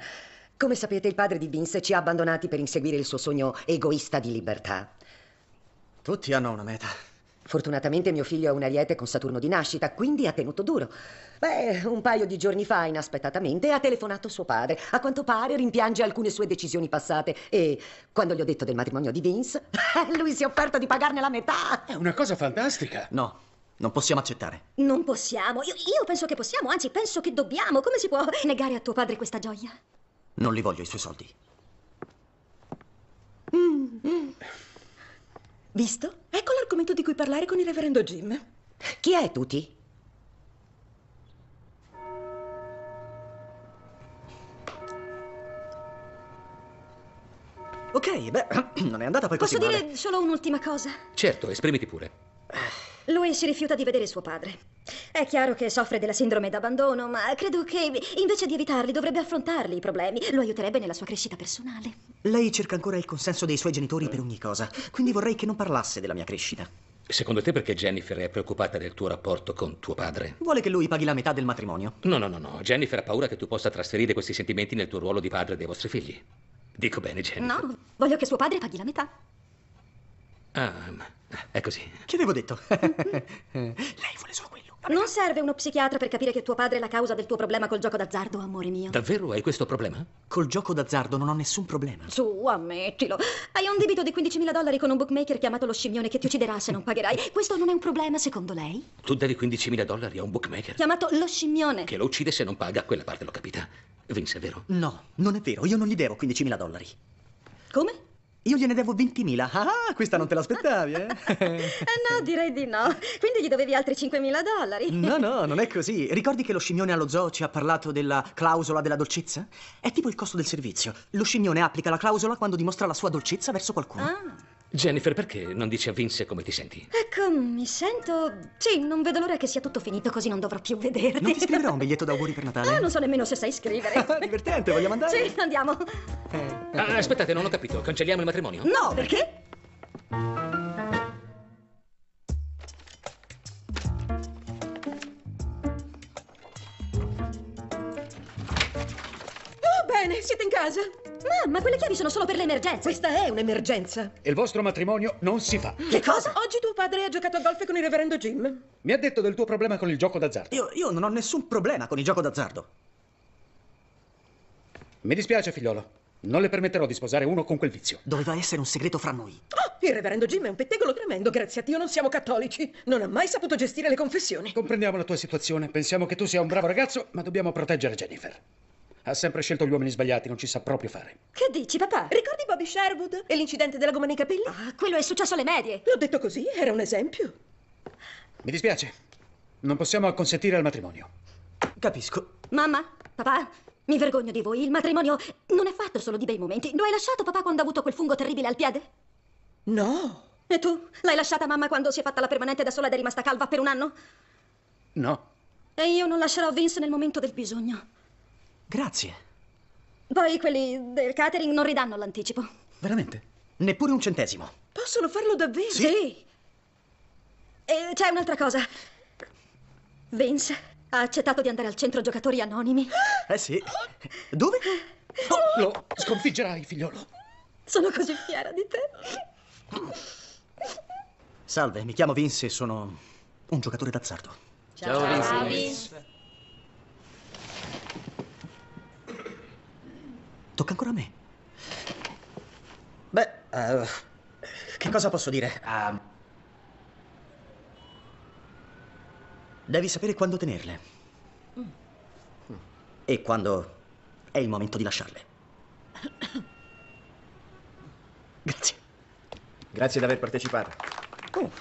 Come sapete, il padre di Vince ci ha abbandonati per inseguire il suo sogno egoista di libertà. Tutti hanno una meta. Fortunatamente mio figlio è un ariete con Saturno di nascita, quindi ha tenuto duro. Beh, un paio di giorni fa, inaspettatamente, ha telefonato suo padre. A quanto pare rimpiange alcune sue decisioni passate e quando gli ho detto del matrimonio di Vince, lui si è offerto di pagarne la metà. È una cosa fantastica. No, non possiamo accettare. Non possiamo. Io, io penso che possiamo, anzi, penso che dobbiamo. Come si può negare a tuo padre questa gioia? Non li voglio i suoi soldi. Visto? Ecco l'argomento di cui parlare con il reverendo Jim. Chi è tutti? Ok, beh, non è andata poi Posso così dire male. solo un'ultima cosa? Certo, esprimiti pure. Lui si rifiuta di vedere suo padre. È chiaro che soffre della sindrome d'abbandono, ma credo che invece di evitarli dovrebbe affrontarli i problemi. Lo aiuterebbe nella sua crescita personale. Lei cerca ancora il consenso dei suoi genitori per ogni cosa, quindi vorrei che non parlasse della mia crescita. Secondo te perché Jennifer è preoccupata del tuo rapporto con tuo padre? Vuole che lui paghi la metà del matrimonio. No, no, no, no. Jennifer ha paura che tu possa trasferire questi sentimenti nel tuo ruolo di padre dei vostri figli. Dico bene, Jennifer. No, voglio che suo padre paghi la metà. Ah, è così. Che avevo detto? Non serve uno psichiatra per capire che tuo padre è la causa del tuo problema col gioco d'azzardo, amore mio. Davvero hai questo problema? Col gioco d'azzardo non ho nessun problema. Su, ammettilo. Hai un debito di 15.000 dollari con un bookmaker chiamato lo scimmione che ti ucciderà se non pagherai. Questo non è un problema, secondo lei? Tu devi 15.000 dollari a un bookmaker Chiamato lo scimmione. che lo uccide se non paga, quella parte l'ho capita. Vince, è vero? No, non è vero, io non gli devo 15.000 dollari. Come? Io gliene devo 20.000. Ah, questa non te l'aspettavi, eh? Eh no, direi di no. Quindi gli dovevi altri 5.000 dollari. No, no, non è così. Ricordi che lo scimmione allo zoo ci ha parlato della clausola della dolcezza? È tipo il costo del servizio. Lo scimmione applica la clausola quando dimostra la sua dolcezza verso qualcuno. Ah. Jennifer, perché non dici a Vince come ti senti? Ecco, mi sento... Sì, non vedo l'ora che sia tutto finito, così non dovrò più vederti. Non ti scriverò un biglietto d'auguri per Natale? Ah, non so nemmeno se sai scrivere. Divertente, vogliamo andare? Sì, andiamo. Ah, aspettate, non ho capito. Cancelliamo il matrimonio? No, perché? Oh, bene, siete in casa. Mamma, quelle chiavi sono solo per le emergenze. Questa è un'emergenza. Il vostro matrimonio non si fa. Che cosa? Oggi tuo padre ha giocato a golf con il reverendo Jim. Mi ha detto del tuo problema con il gioco d'azzardo. Io, io non ho nessun problema con il gioco d'azzardo. Mi dispiace, figliolo. Non le permetterò di sposare uno con quel vizio. Doveva essere un segreto fra noi. Oh, il reverendo Jim è un pettegolo tremendo. Grazie a Dio non siamo cattolici. Non ha mai saputo gestire le confessioni. Comprendiamo la tua situazione. Pensiamo che tu sia un bravo ragazzo, ma dobbiamo proteggere Jennifer. Ha sempre scelto gli uomini sbagliati, non ci sa proprio fare. Che dici, papà? Ricordi Bobby Sherwood e l'incidente della gomma nei capelli? Ah, quello è successo alle medie. L'ho detto così, era un esempio. Mi dispiace. Non possiamo acconsentire al matrimonio. Capisco. Mamma, papà, mi vergogno di voi. Il matrimonio non è fatto solo di bei momenti. Lo hai lasciato papà quando ha avuto quel fungo terribile al piede? No. E tu? L'hai lasciata mamma quando si è fatta la permanente da sola ed è rimasta calva per un anno? No. E io non lascerò Vince nel momento del bisogno. Grazie. Poi quelli del catering non ridanno l'anticipo. Veramente? Neppure un centesimo. Possono farlo davvero? Sì. E c'è un'altra cosa. Vince ha accettato di andare al centro giocatori anonimi. Eh sì. Dove? Lo sconfiggerai, figliolo. Sono così fiera di te. Salve, mi chiamo Vince e sono un giocatore d'azzardo. Ciao, Ciao, Vince. Tocca ancora a me. Beh, eh, che cosa posso dire? Ah, devi sapere quando tenerle. E quando è il momento di lasciarle. Grazie. Grazie di aver partecipato. Oh.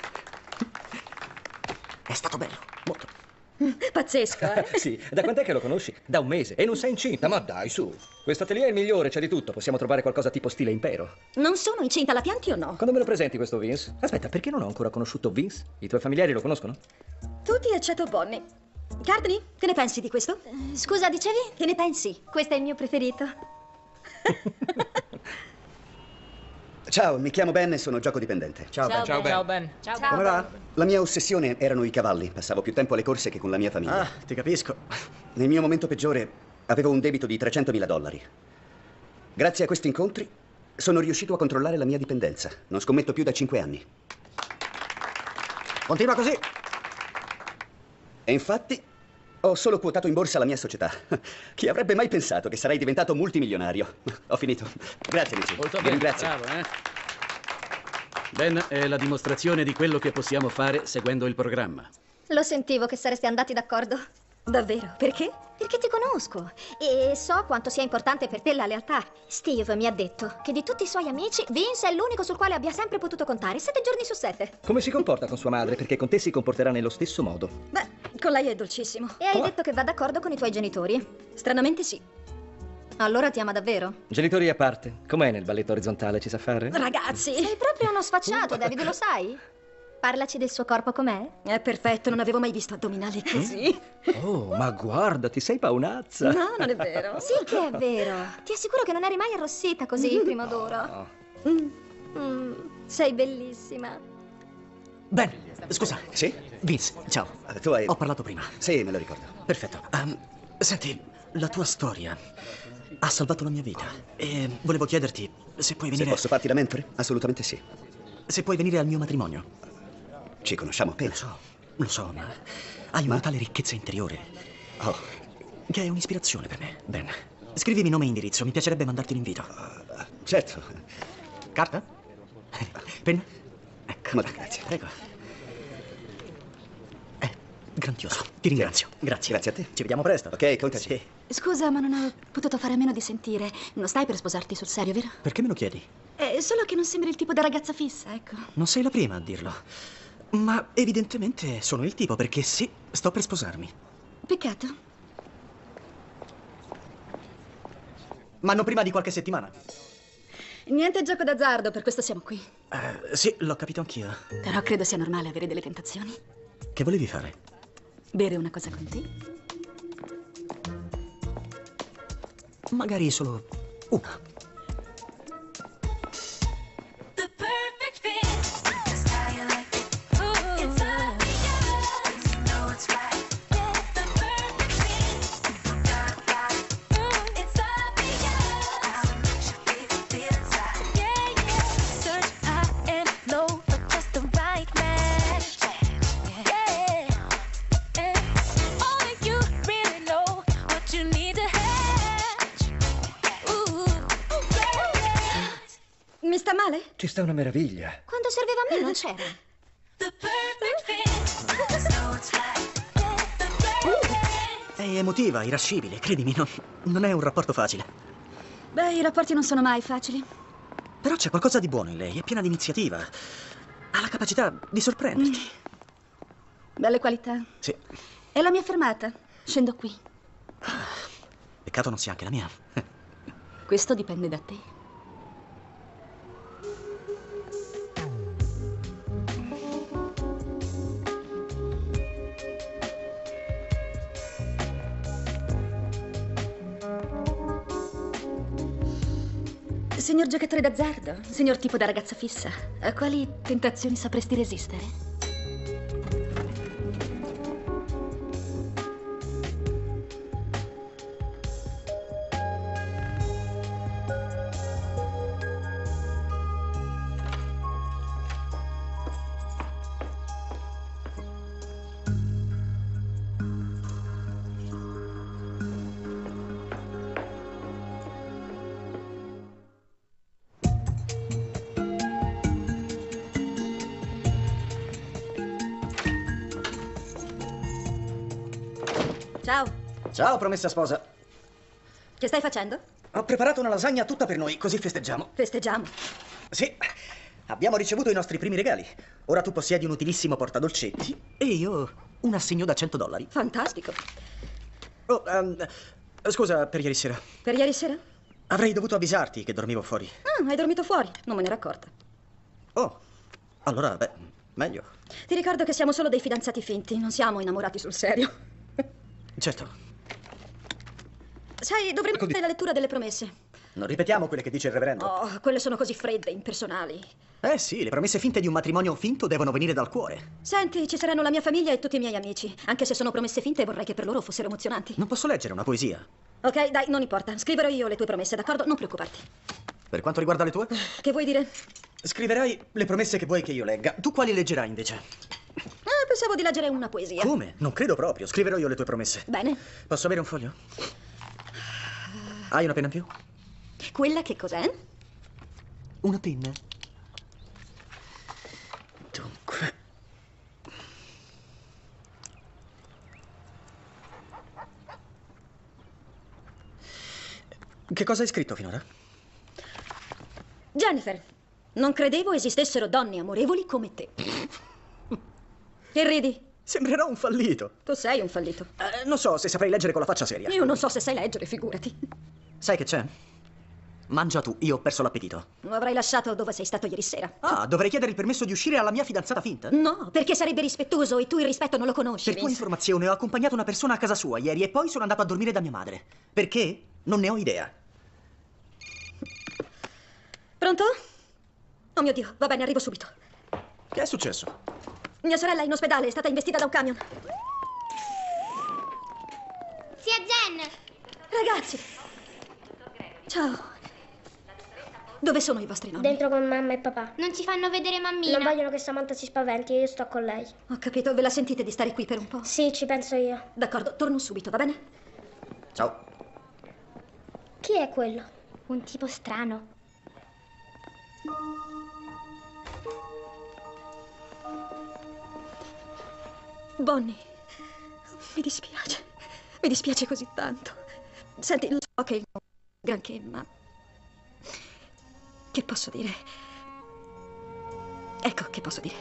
È stato bello, molto. Pazzesco, eh? sì, da quant'è che lo conosci? Da un mese. E non sei incinta, ma dai, su. Questo atelier è il migliore, c'è di tutto. Possiamo trovare qualcosa tipo stile impero. Non sono incinta, la pianti o no? Quando me lo presenti questo Vince? Aspetta, perché non ho ancora conosciuto Vince? I tuoi familiari lo conoscono? Tutti eccetto Bonnie. Cardini, che ne pensi di questo? Scusa, dicevi? Che ne pensi? Questo è il mio preferito. Ciao, mi chiamo Ben e sono gioco dipendente. Ciao, Ben. Ciao, Ben. Ciao, Ben. Ciao. Come va? La mia ossessione erano i cavalli. Passavo più tempo alle corse che con la mia famiglia. Ah, ti capisco. Nel mio momento peggiore avevo un debito di 300.000 dollari. Grazie a questi incontri sono riuscito a controllare la mia dipendenza. Non scommetto più da 5 anni. Continua così. E infatti ho solo quotato in borsa la mia società. Chi avrebbe mai pensato che sarei diventato multimilionario? Ho finito. Grazie, amici. Molto bene, ringrazio. bravo, eh? Ben è la dimostrazione di quello che possiamo fare seguendo il programma. Lo sentivo che sareste andati d'accordo. Davvero? Perché? Perché ti conosco e so quanto sia importante per te la lealtà. Steve mi ha detto che di tutti i suoi amici, Vince è l'unico sul quale abbia sempre potuto contare, sette giorni su sette. Come si comporta con sua madre? Perché con te si comporterà nello stesso modo. Beh, con lei è dolcissimo. E hai detto che va d'accordo con i tuoi genitori. Stranamente sì. Allora ti ama davvero? Genitori a parte, com'è nel balletto orizzontale? Ci sa fare? Ragazzi! Sei proprio uno sfacciato, David, lo sai? Parlaci del suo corpo com'è? È perfetto, non avevo mai visto addominali così. Oh, ma guarda, ti sei paonazza. No, non è vero. Sì che è vero. Ti assicuro che non eri mai arrossita così il primo d'oro. Mm. Mm, sei bellissima. Ben, scusa. Sì? Vince, ciao. Tu hai... Ho parlato prima. Sì, me lo ricordo. Perfetto. Ehm, senti, la tua storia ha salvato la mia vita. E volevo chiederti se puoi Se venire... posso farti da mentore? Assolutamente sì. Se puoi venire al mio matrimonio. Ci conosciamo appena. Lo so, lo so, ma hai una tale ricchezza interiore. Oh. Che è un'ispirazione per me. Ben, scrivimi nome e indirizzo, mi piacerebbe mandarti un invito. certo. Carta? Penna? Ecco. Molto grazie. Prego. È grandioso. Ti ringrazio. Grazie. Grazie a te. Ci vediamo presto. Ok, contaci. Sì. Scusa, ma non ho potuto fare a meno di sentire. Non stai per sposarti sul serio, vero? Perché me lo chiedi? È solo che non sembri il tipo da ragazza fissa, ecco. Non sei la prima a dirlo. Ma evidentemente sono il tipo perché sì, sto per sposarmi. Peccato. Ma non prima di qualche settimana. Niente gioco d'azzardo, per questo siamo qui. Eh, sì, l'ho capito anch'io. Però credo sia normale avere delle tentazioni. Che volevi fare? Bere una cosa con te? Magari solo una. Ci sta una meraviglia. Quando serviva a me non c'era. È emotiva, irascibile, credimi, non, non è un rapporto facile. Beh, i rapporti non sono mai facili. Però c'è qualcosa di buono in lei, è piena di iniziativa. Ha la capacità di sorprenderti. Belle qualità. Sì, È la mia fermata. Scendo qui. peccato non sia anche la mia. Questo dipende da te. Signor giocatore d'azzardo, signor tipo da ragazza fissa, a quali tentazioni sapresti resistere? Ciao, promessa sposa. che stai facendo? Ho preparato una lasagna tutta per noi, così festeggiamo. Festeggiamo. Sì, abbiamo ricevuto i nostri primi regali. Ora tu possiedi un utilissimo portadolcetti e io un assegno da 100 dollari. Fantastico. Oh, ehm, scusa per ieri sera. Per ieri sera? Avrei dovuto avvisarti che dormivo fuori. Ah, hai dormito fuori, non me ne ero accorta. Oh, allora, beh, meglio. Ti ricordo che siamo solo dei fidanzati finti, non siamo innamorati sul serio. Certo, Sai, dovremmo fare la lettura delle promesse. non ripetiamo quelle che dice il reverendo. Oh, quelle sono così fredde, impersonali. Eh sì, le promesse finte di un matrimonio finto devono venire dal cuore. Senti, ci saranno la mia famiglia e tutti i miei amici. Anche se sono promesse finte, vorrei che per loro fossero emozionanti. Non posso leggere una poesia. Ok, dai, non importa. Scriverò io le tue promesse, d'accordo? Non preoccuparti. Per quanto riguarda le tue? Che vuoi dire? Scriverai le promesse che vuoi che io legga. Tu quali leggerai invece? Ah, pensavo di leggere una poesia. Come? Non credo proprio. Scriverò io le tue promesse. Bene. Posso avere un foglio? Hai una penna in più? Quella che cos'è? Una penna. Dunque. Che cosa hai scritto finora? Jennifer, non credevo esistessero donne amorevoli come te. Che ridi? Sembrerò un fallito. Tu sei un fallito. Non so se saprei leggere con la faccia seria. Io non so se sai leggere, figurati. Sai che c'è? Mangia tu, io ho perso l'appetito. Lo avrai lasciato dove sei stato ieri sera. Ah, dovrei chiedere il permesso di uscire alla mia fidanzata finta? No, perché sarebbe rispettoso e tu il rispetto non lo conosci. Per tua informazione, ho accompagnato una persona a casa sua ieri e poi sono andato a dormire da mia madre. Perché? Non ne ho idea. Pronto? Oh mio Dio, va bene, arrivo subito. Che è successo? Mia sorella è in ospedale, è stata investita da un camion. Zia Jen! Ragazzi! Ciao. Dove sono i vostri nonni? Dentro con mamma e papà. Non ci fanno vedere mammina. Non vogliono che Samantha si spaventi io sto con lei. Ho capito, ve la sentite di stare qui per un po'? Sì, ci penso io. D'accordo, torno subito, va bene? Ciao. Chi è quello? Un tipo strano. Bonnie, mi dispiace. Mi dispiace così tanto. Senti, lo so che non granché, ma... Che posso dire? Ecco, che posso dire.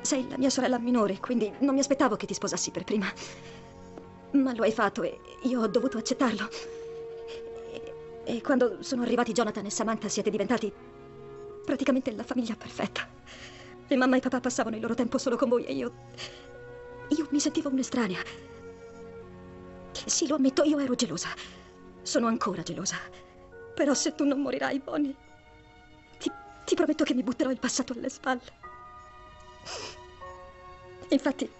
Sei la mia sorella minore, quindi non mi aspettavo che ti sposassi per prima. Ma lo hai fatto e io ho dovuto accettarlo. E, e quando sono arrivati Jonathan e Samantha siete diventati praticamente la famiglia perfetta. E mamma e papà passavano il loro tempo solo con voi e io... Io mi sentivo un'estranea. Sì, lo ammetto, io ero gelosa. Sono ancora gelosa. Però se tu non morirai, Bonnie, ti, ti prometto che mi butterò il passato alle spalle. Infatti,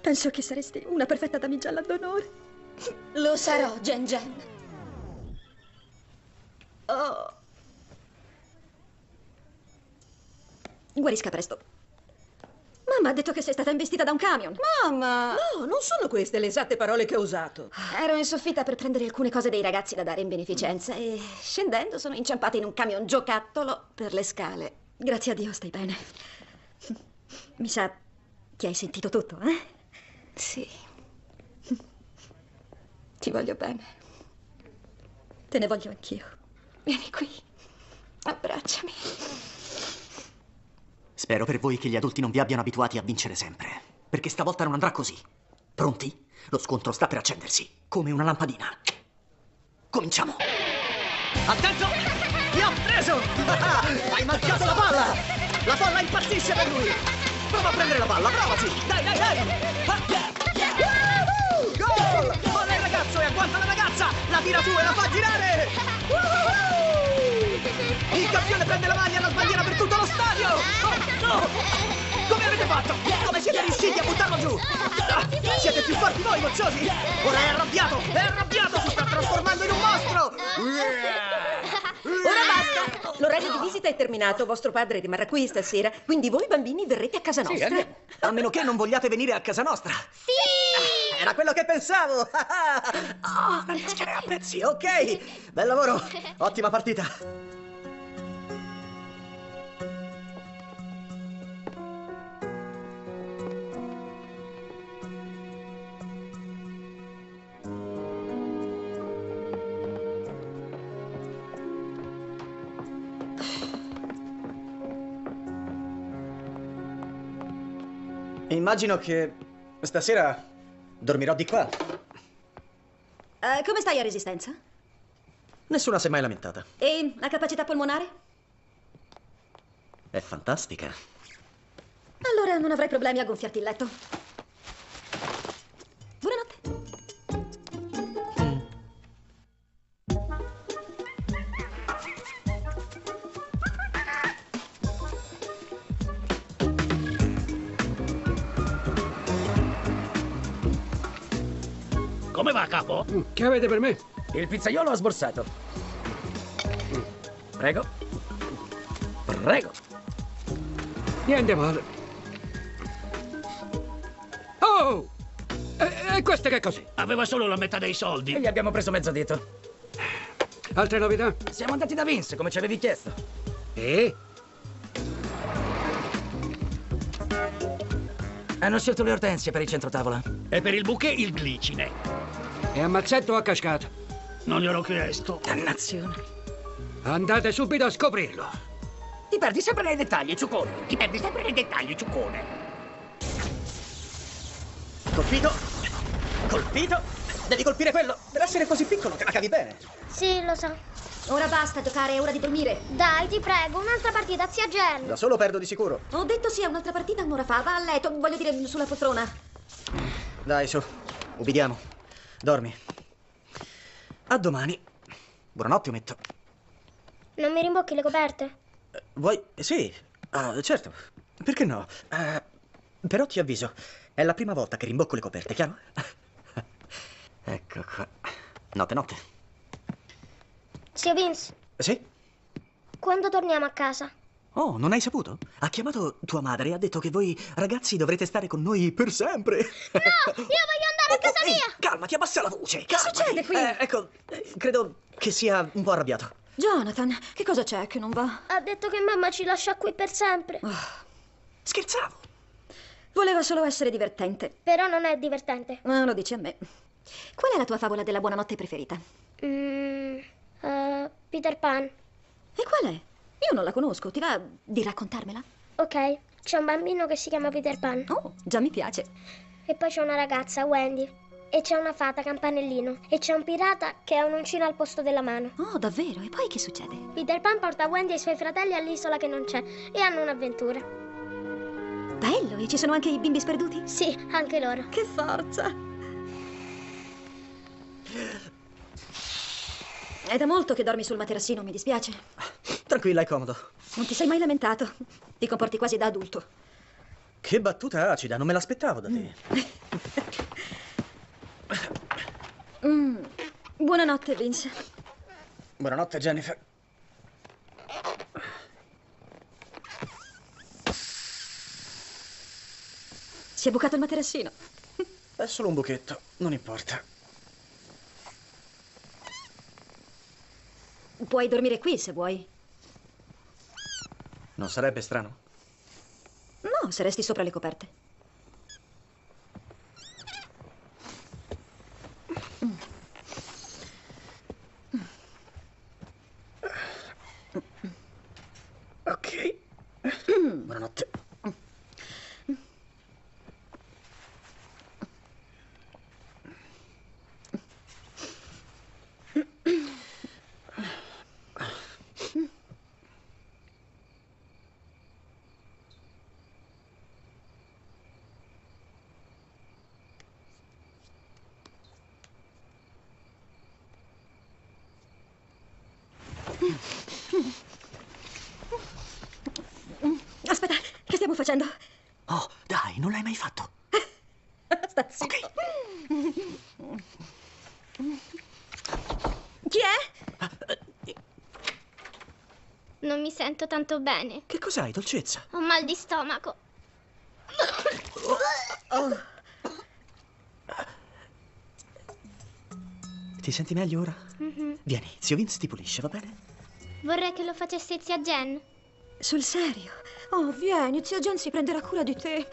penso che saresti una perfetta damigella d'onore. Lo sarò, Gen Gen. Oh. Guarisca presto. Mamma ha detto che sei stata investita da un camion. Mamma! No, non sono queste le esatte parole che ho usato. Ero in soffitta per prendere alcune cose dei ragazzi da dare in beneficenza e scendendo sono inciampata in un camion giocattolo per le scale. Grazie a Dio stai bene. Mi sa che hai sentito tutto, eh? Sì. Ti voglio bene. Te ne voglio anch'io. Vieni qui. Abbracciami. Spero per voi che gli adulti non vi abbiano abituati a vincere sempre. Perché stavolta non andrà così. Pronti? Lo scontro sta per accendersi, come una lampadina. Cominciamo! Attento! Ti ho preso! Hai marcato la palla! La palla impazzisce per lui! Prova a prendere la palla, provaci! Dai, dai, dai! Gol! Palla il ragazzo e agguanta la ragazza! La tira su e la fa girare! Woohoo! Il campione prende la maglia e la sbandiera per tutto lo stadio! Oh, no! Come avete fatto? Come siete riusciti a buttarlo giù? Ah, siete più forti voi, mocciosi! Ora è arrabbiato! È arrabbiato! Si sta trasformando in un mostro! Ora basta! L'orario di visita è terminato, vostro padre rimarrà qui stasera, quindi voi bambini verrete a casa Sì, nostra. andiamo. A meno che non vogliate venire a casa nostra. Sì! Era quello che pensavo! Ah, mascherei a pezzi, ok! Bel lavoro! Ottima partita! Immagino che stasera dormirò di qua. Eh, come stai a resistenza? Nessuna si è mai lamentata. E la capacità polmonare? È fantastica. Allora non avrai problemi a gonfiarti il letto. Che avete per me? Il pizzaiolo ha sborsato. Prego. Prego. Niente male. Oh! E, e queste che cos'è? Aveva solo la metà dei soldi. E gli abbiamo preso mezzo dito. Altre novità? Siamo andati da Vince, come ci avevi chiesto. E? Hanno scelto le ortensie per il centrotavola. E per il bouquet il glicine. È a mazzetto o a cascata? Non gliel'ho chiesto. Dannazione. Andate subito a scoprirlo. Ti perdi sempre nei dettagli, ciuccone. Ti perdi sempre nei dettagli, ciuccone. Colpito. Colpito. Devi colpire quello. Deve essere così piccolo, te la cavi bene. Sì, lo so. Ora basta giocare, è ora di dormire. Dai, ti prego, un'altra partita, zia Jen. Da solo perdo di sicuro. Ho detto sì a un'altra partita un'ora fa. Va a letto, voglio dire sulla poltrona. Dai, su. Ubbidiamo. Dormi. A domani. Buonanotte, ometto. Non mi rimbocchi le coperte? Vuoi? Sì. Ah, certo. Perché no? Eh, però ti avviso, è la prima volta che rimbocco le coperte, chiaro? ecco qua. Notte, notte. Zio Vince, Sì? quando torniamo a casa? Oh, non hai saputo? Ha chiamato tua madre e ha detto che voi ragazzi dovrete stare con noi per sempre. No, io voglio andare a casa mia! Calmati, abbassa la voce. Che succede qui? Eh, ecco, eh, credo che sia un po' arrabbiato. Jonathan, che cosa c'è che non va? Ha detto che mamma ci lascia qui per sempre. Scherzavo. Voleva solo essere divertente. Però non è divertente. Ah, lo dici a me. Qual è la tua favola della buonanotte preferita? Mm, eh, Peter Pan. E qual è? Io non la conosco, ti va di raccontarmela? Ok, c'è un bambino che si chiama Peter Pan. Oh, già mi piace. E poi c'è una ragazza, Wendy. E c'è una fata, Campanellino. E c'è un pirata che ha un'uncina al posto della mano. Oh, davvero? E poi che succede? Peter Pan porta Wendy e i suoi fratelli all'isola che non c'è e hanno un'avventura. Bello, e ci sono anche i bimbi sperduti? Sì, anche loro. Che forza! È da molto che dormi sul materassino, mi dispiace. Tranquilla, è comodo. Non ti sei mai lamentato. Ti comporti quasi da adulto. Che battuta acida, non me l'aspettavo da te. Mm. Buonanotte, Vince. Buonanotte, Jennifer. Si è bucato il materassino. È solo un buchetto, non importa. Puoi dormire qui se vuoi. Non sarebbe strano? No, se resti sopra le coperte. Ok. Buonanotte. Aspetta, che stiamo facendo? Oh, dai, non l'hai mai fatto. Sta zitto. Chi è? Non mi sento tanto bene. Che cos'hai, dolcezza? Ho mal di stomaco. Oh. Ti senti meglio ora? Mhm. Vieni, zio Vince ti pulisce, va bene? Vorrei che lo facesse zia Jen. Sul serio? Oh, vieni, zia Jen si prenderà cura di te.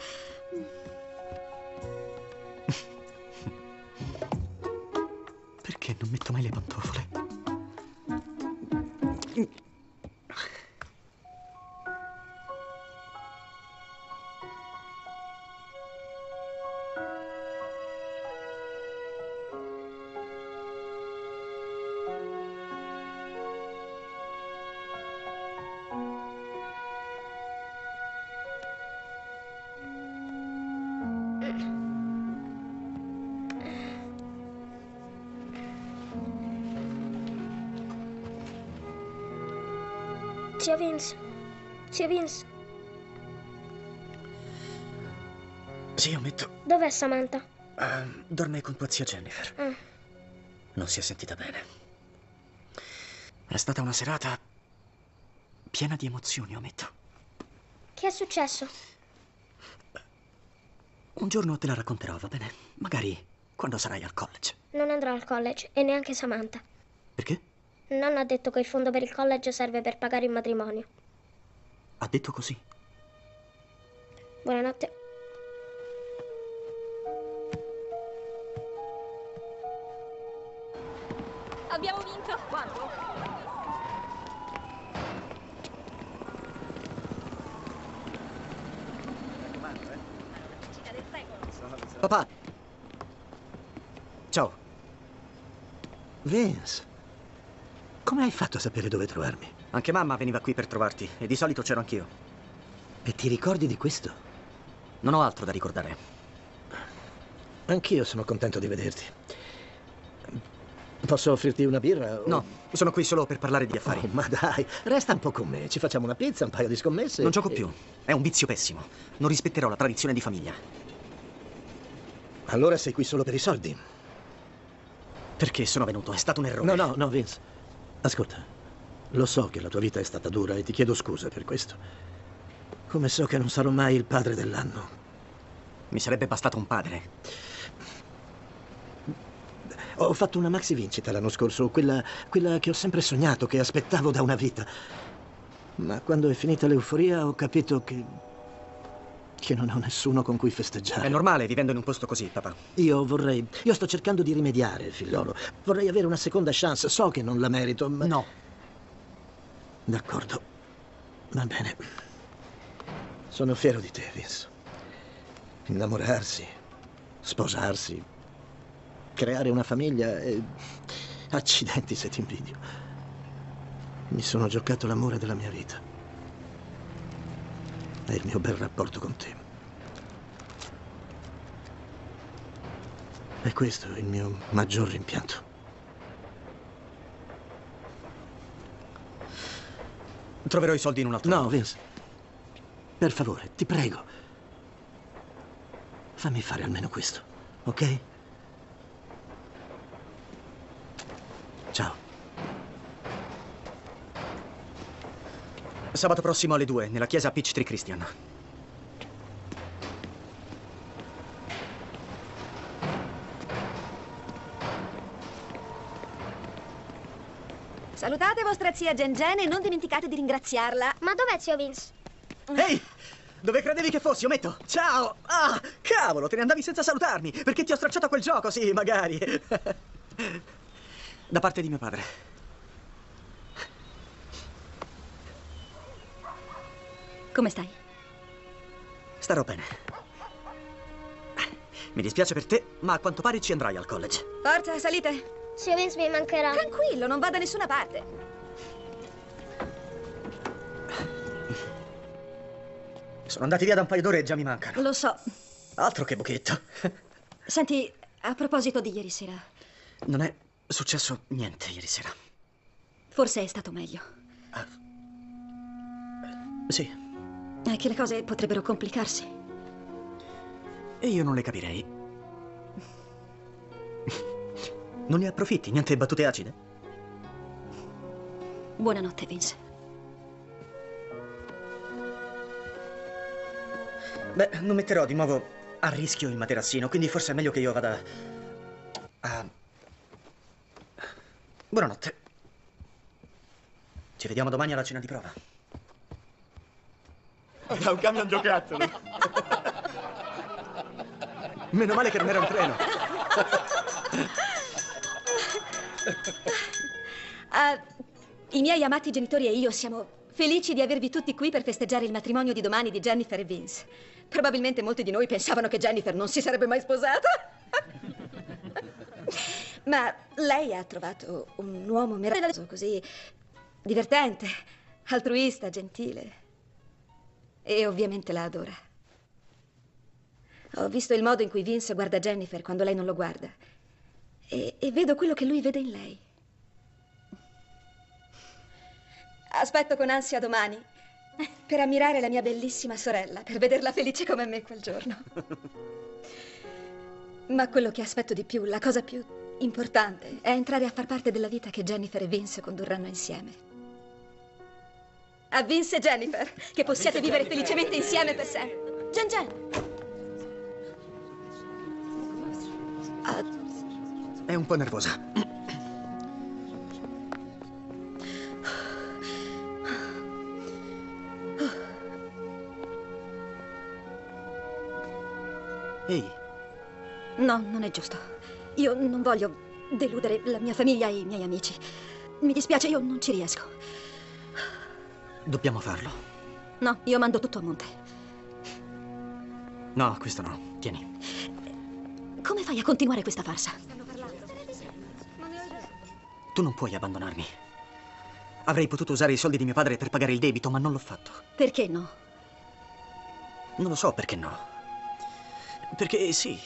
Perché non metto mai le pantofole? Zio Vince, Sì, ammetto. dov'è Samantha? Eh, dorme con tua zia Jennifer. Ah, Non si è sentita bene. È stata una serata piena di emozioni, ammetto. che è successo? Un giorno te la racconterò, va bene? Magari quando sarai al college. Non andrò al college e neanche Samantha. Perché? Nonna ha detto che il fondo per il college serve per pagare il matrimonio. Ha detto così. Buonanotte. Abbiamo vinto! Quanto? Papà. Ciao. Vince, come hai fatto a sapere dove trovarmi? Anche mamma veniva qui per trovarti e di solito c'ero anch'io. E ti ricordi di questo? Non ho altro da ricordare. Anch'io sono contento di vederti. Posso offrirti una birra? o- No, sono qui solo per parlare di affari. Oh, ma dai, resta un po' con me. Ci facciamo una pizza, un paio di scommesse. Non gioco e- più. È un vizio pessimo. Non rispetterò la tradizione di famiglia. Allora sei qui solo per i soldi? Perché sono venuto? È stato un errore. No, no, no, Vince. Ascolta, lo so che la tua vita è stata dura e ti chiedo scusa per questo. Come so che non sarò mai il padre dell'anno. Mi sarebbe bastato un padre. Ho fatto una maxi vincita l'anno scorso, quella, quella che ho sempre sognato, che aspettavo da una vita. Ma quando è finita l'euforia ho capito che. che non ho nessuno con cui festeggiare. È normale vivendo in un posto così, papà. Io vorrei. Io sto cercando di rimediare, figliolo. Vorrei avere una seconda chance. So che non la merito, ma. No. D'accordo. Va bene. Sono fiero di te, Vince. Innamorarsi, sposarsi, creare una famiglia e. Accidenti se ti invidio. Mi sono giocato l'amore della mia vita. E il mio bel rapporto con te. E questo è il mio maggior rimpianto. Troverò i soldi in un altro No, modo. Vince. Per favore, ti prego. Fammi fare almeno questo, ok? Ciao. Sabato prossimo alle 2, nella chiesa Peachtree Christian. Salutate vostra zia Gen Gen e non dimenticate di ringraziarla. Ma dov'è zio Vince? Ehi! Dove credevi che fossi, Ometto? Ciao! Ah, cavolo, te ne andavi senza salutarmi! Perché ti ho stracciato quel gioco, sì, magari. da parte di mio padre. Come stai? Starò bene. Mi dispiace per te, ma a quanto pare ci andrai al college. Forza, salite. Zio Vince mi mancherà. Tranquillo, non va da nessuna parte. Sono andati via da un paio d'ore e già mi mancano. Lo so. Altro che buchetto. Senti, a proposito di ieri sera, Non è successo niente ieri sera. forse è stato meglio. Sì, È che le cose potrebbero complicarsi. e io non le capirei. Non ne approfitti, niente battute acide? Buonanotte, Vince. Beh, non metterò di nuovo a rischio il materassino, quindi forse è meglio che io vada a... Buonanotte. Ci vediamo domani alla cena di prova. Da un camion giocattoli. Meno male che non era un treno. Ah, I miei amati genitori e io siamo felici di avervi tutti qui per festeggiare il matrimonio di domani di Jennifer e Vince. Probabilmente molti di noi pensavano che Jennifer non si sarebbe mai sposata. Ma lei ha trovato un uomo meraviglioso, così divertente, altruista, gentile. E ovviamente la adora. Ho visto il modo in cui Vince guarda Jennifer quando lei non lo guarda. E, e vedo quello che lui vede in lei. Aspetto con ansia domani per ammirare la mia bellissima sorella, per vederla felice come me quel giorno. Ma quello che aspetto di più, la cosa più importante, è entrare a far parte della vita che Jennifer e Vince condurranno insieme. A Vince e Jennifer, che possiate vivere felicemente insieme per sempre. Gen Gen! È un po' nervosa. Ehi, No, non è giusto. Io non voglio deludere la mia famiglia e i miei amici. Mi dispiace, io non ci riesco. dobbiamo farlo. No, io mando tutto a monte. No, questo no. Tieni. Come fai a continuare questa farsa? Tu non puoi abbandonarmi. Avrei potuto usare i soldi di mio padre per pagare il debito, ma non l'ho fatto. Perché no? Non lo so perché no. Perché sì.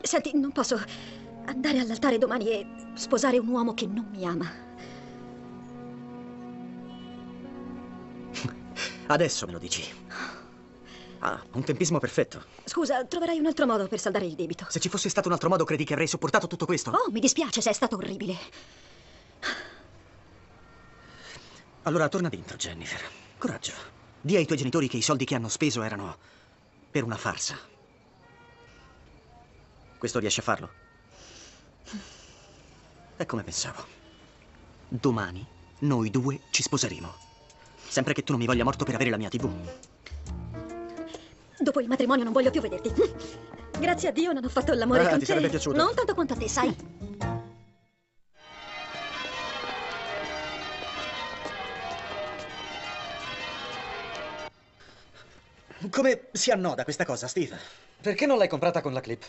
Senti, non posso andare all'altare domani e sposare un uomo che non mi ama. Adesso me lo dici. Ah, un tempismo perfetto. Scusa, troverai un altro modo per saldare il debito. Se ci fosse stato un altro modo, credi che avrei sopportato tutto questo? Oh, mi dispiace, sei stato orribile. Allora torna dentro, Jennifer. Coraggio. Dì ai tuoi genitori che i soldi che hanno speso erano per una farsa. Questo riesci a farlo? È come pensavo. Domani noi due ci sposeremo. Sempre che tu non mi voglia morto per avere la mia TV. Dopo il matrimonio non voglio più vederti. Grazie a Dio non ho fatto l'amore Ah, con ti te. sarebbe piaciuto. Non tanto quanto a te, sai. Come si annoda questa cosa, Steve? Perché non l'hai comprata con la clip?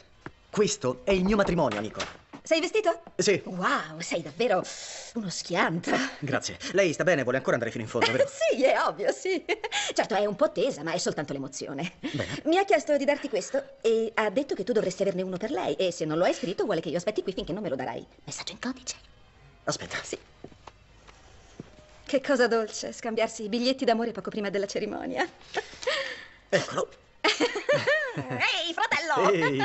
Questo è il mio matrimonio, amico. Sei vestito? Sì. Wow, sei davvero uno schianto. Grazie. Lei sta bene, vuole ancora andare fino in fondo, vero? Sì, è ovvio, sì. Certo, è un po' tesa, ma è soltanto l'emozione. Bene. Mi ha chiesto di darti questo e ha detto che tu dovresti averne uno per lei e se non lo hai scritto vuole che io aspetti qui finché non me lo darai. Messaggio in codice. Aspetta. Sì. Che cosa dolce, scambiarsi i biglietti d'amore poco prima della cerimonia. Eccolo. Ehi, fratello! Ehi.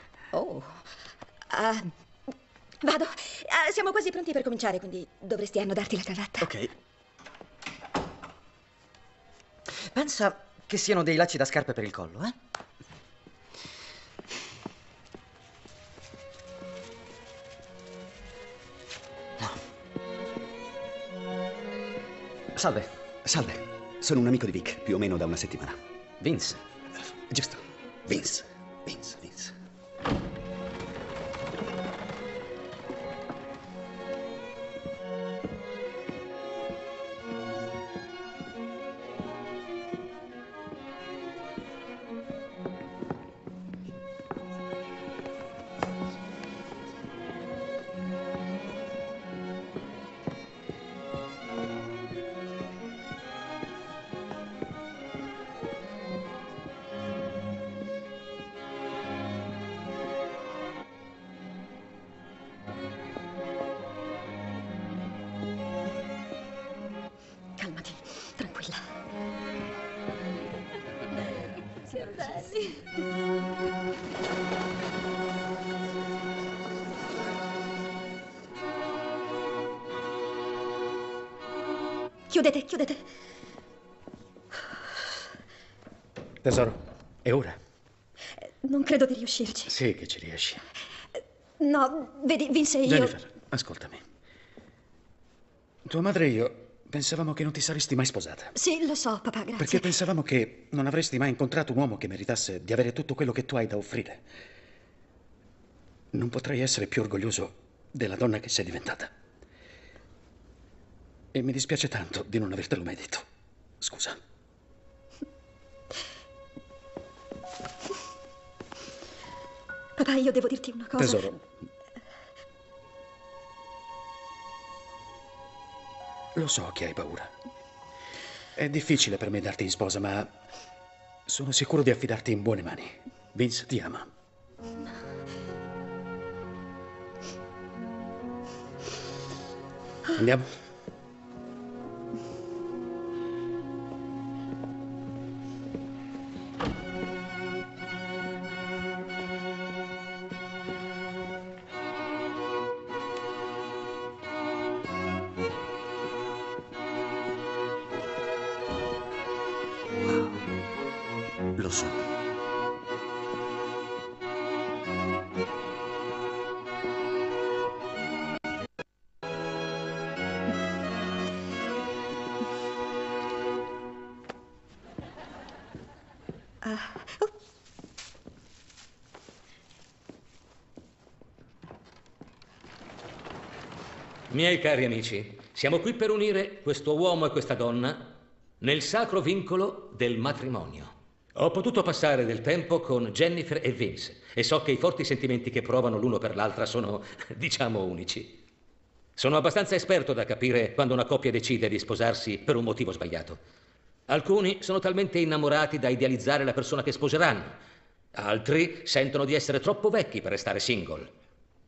Oh. Ah, vado. Ah, siamo quasi pronti per cominciare, quindi dovresti annodarti la cravatta. Ok. Pensa che siano dei lacci da scarpe per il collo, eh? Salve. Salve. Sono un amico di Vic, più o meno da una settimana. Vince. Giusto. Vince, Sì che ci riesci. No, vedi, Vince, io... Jennifer, ascoltami. Tua madre e io pensavamo che non ti saresti mai sposata. Sì, lo so, papà, grazie. Perché pensavamo che non avresti mai incontrato un uomo che meritasse di avere tutto quello che tu hai da offrire. Non potrei essere più orgoglioso della donna che sei diventata. E mi dispiace tanto di non avertelo mai detto. Scusa. Papà, io devo dirti una cosa. Tesoro. Lo so che hai paura. È difficile per me darti in sposa, ma sono sicuro di affidarti in buone mani. Vince ti ama. Andiamo? Miei cari amici, siamo qui per unire questo uomo e questa donna nel sacro vincolo del matrimonio. Ho potuto passare del tempo con Jennifer e Vince e so che i forti sentimenti che provano l'uno per l'altra sono, diciamo, unici. Sono abbastanza esperto da capire quando una coppia decide di sposarsi per un motivo sbagliato. Alcuni sono talmente innamorati da idealizzare la persona che sposeranno. Altri sentono di essere troppo vecchi per restare single.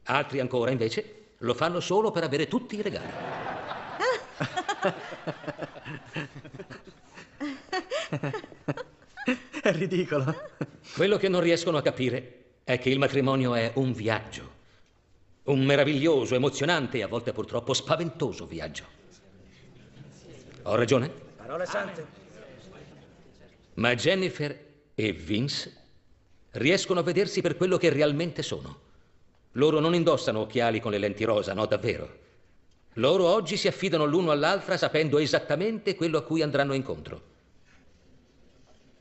Altri ancora, invece, lo fanno solo per avere tutti i regali. È ridicolo. Quello che non riescono a capire è che il matrimonio è un viaggio. Un meraviglioso, emozionante e a volte purtroppo spaventoso viaggio. Ho ragione? Parole sante. Ma Jennifer e Vince riescono a vedersi per quello che realmente sono. Loro non indossano occhiali con le lenti rosa, no, davvero. Loro oggi si affidano l'uno all'altra sapendo esattamente quello a cui andranno incontro.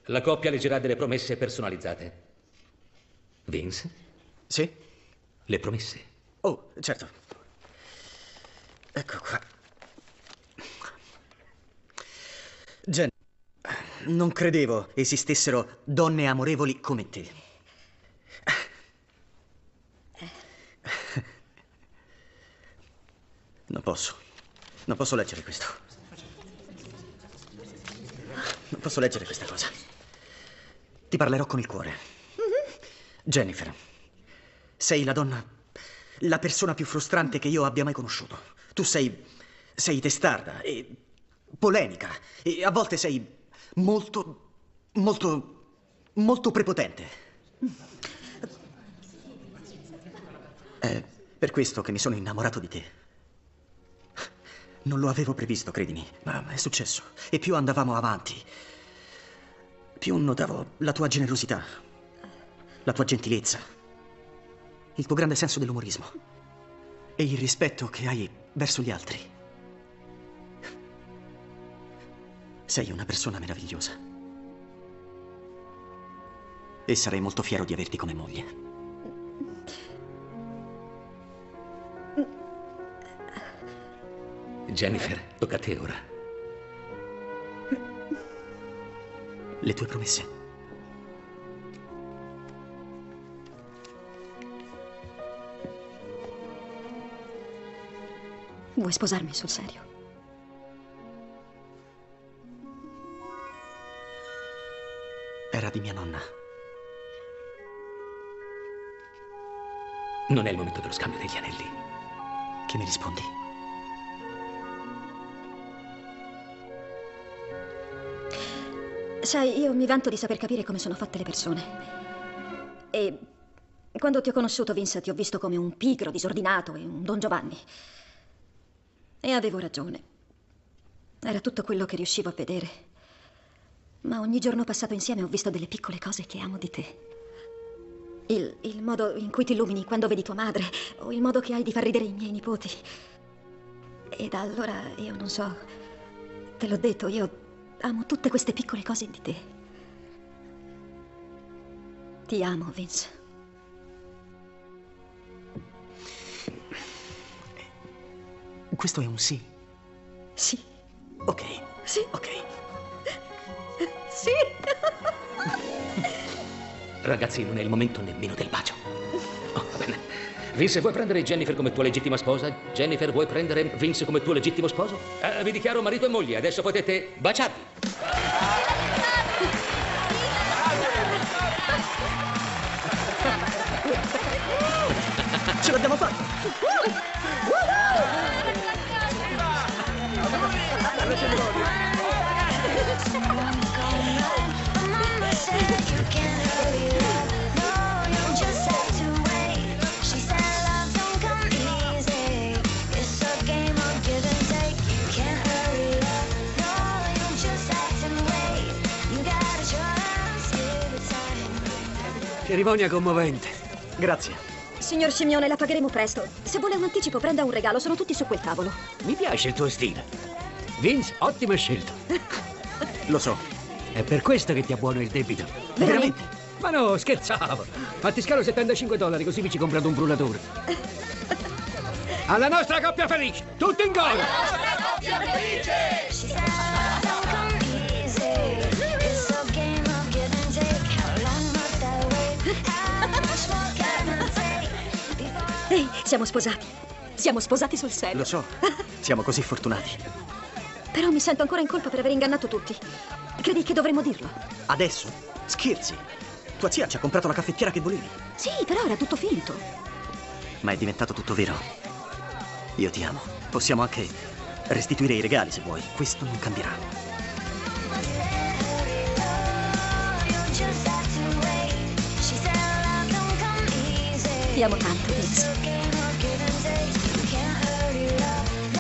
La coppia leggerà delle promesse personalizzate. Vince? Sì? Le promesse. Oh, certo. Ecco qua. Jen, non credevo esistessero donne amorevoli come te. Non posso. Non posso leggere questo. Non posso leggere questa cosa. Ti parlerò con il cuore. Jennifer, sei la donna, la persona più frustrante che io abbia mai conosciuto. Tu sei. sei testarda e polemica e a volte sei molto. molto. molto prepotente. È per questo che mi sono innamorato di te. Non lo avevo previsto, credimi, ma è successo. E più andavamo avanti, più notavo la tua generosità, la tua gentilezza, il tuo grande senso dell'umorismo e il rispetto che hai verso gli altri. Sei una persona meravigliosa. E sarei molto fiero di averti come moglie. Jennifer, tocca a te ora. Le tue promesse. Vuoi sposarmi sul serio? Era di mia nonna. Non è il momento dello scambio degli anelli. Che mi rispondi? Sai, io mi vanto di saper capire come sono fatte le persone. E quando ti ho conosciuto, Vince, ti ho visto come un pigro, disordinato e un Don Giovanni. E avevo ragione. Era tutto quello che riuscivo a vedere. Ma ogni giorno passato insieme ho visto delle piccole cose che amo di te. Il, il modo in cui ti illumini quando vedi tua madre, o il modo che hai di far ridere i miei nipoti. E da allora io non so. Te l'ho detto, io amo tutte queste piccole cose di te. Ti amo, Vince. Questo è un sì. Sì. Ok. Sì. Ok. Sì. Ragazzi, non è il momento nemmeno del bacio. Oh, va bene. Vince, vuoi prendere Jennifer come tua legittima sposa? Jennifer, vuoi prendere Vince come tuo legittimo sposo? Eh, vi dichiaro marito e moglie, adesso potete baciarvi. Ce l'abbiamo fatta! Cerimonia commovente. Grazie. Signor Simeone, la pagheremo presto. Se vuole un anticipo, prenda un regalo, sono tutti su quel tavolo. Mi piace il tuo stile. Vince, ottima scelta. Lo so. È per questo che ti abbuono il debito. Veramente? Ma no, scherzavo. Fatti scalo 75 dollari, così vi ci comprate un brullatore. Alla nostra coppia felice! Tutti in coro! Coppia felice! Siamo sposati. Siamo sposati sul serio. Lo so, siamo così fortunati. Però mi sento ancora in colpa per aver ingannato tutti. Credi che dovremmo dirlo? Adesso? Scherzi? Tua zia ci ha comprato la caffettiera che volevi. Sì, però era tutto finto. Ma è diventato tutto vero. Io ti amo. Possiamo anche restituire i regali se vuoi. Questo non cambierà. Thì là một tháng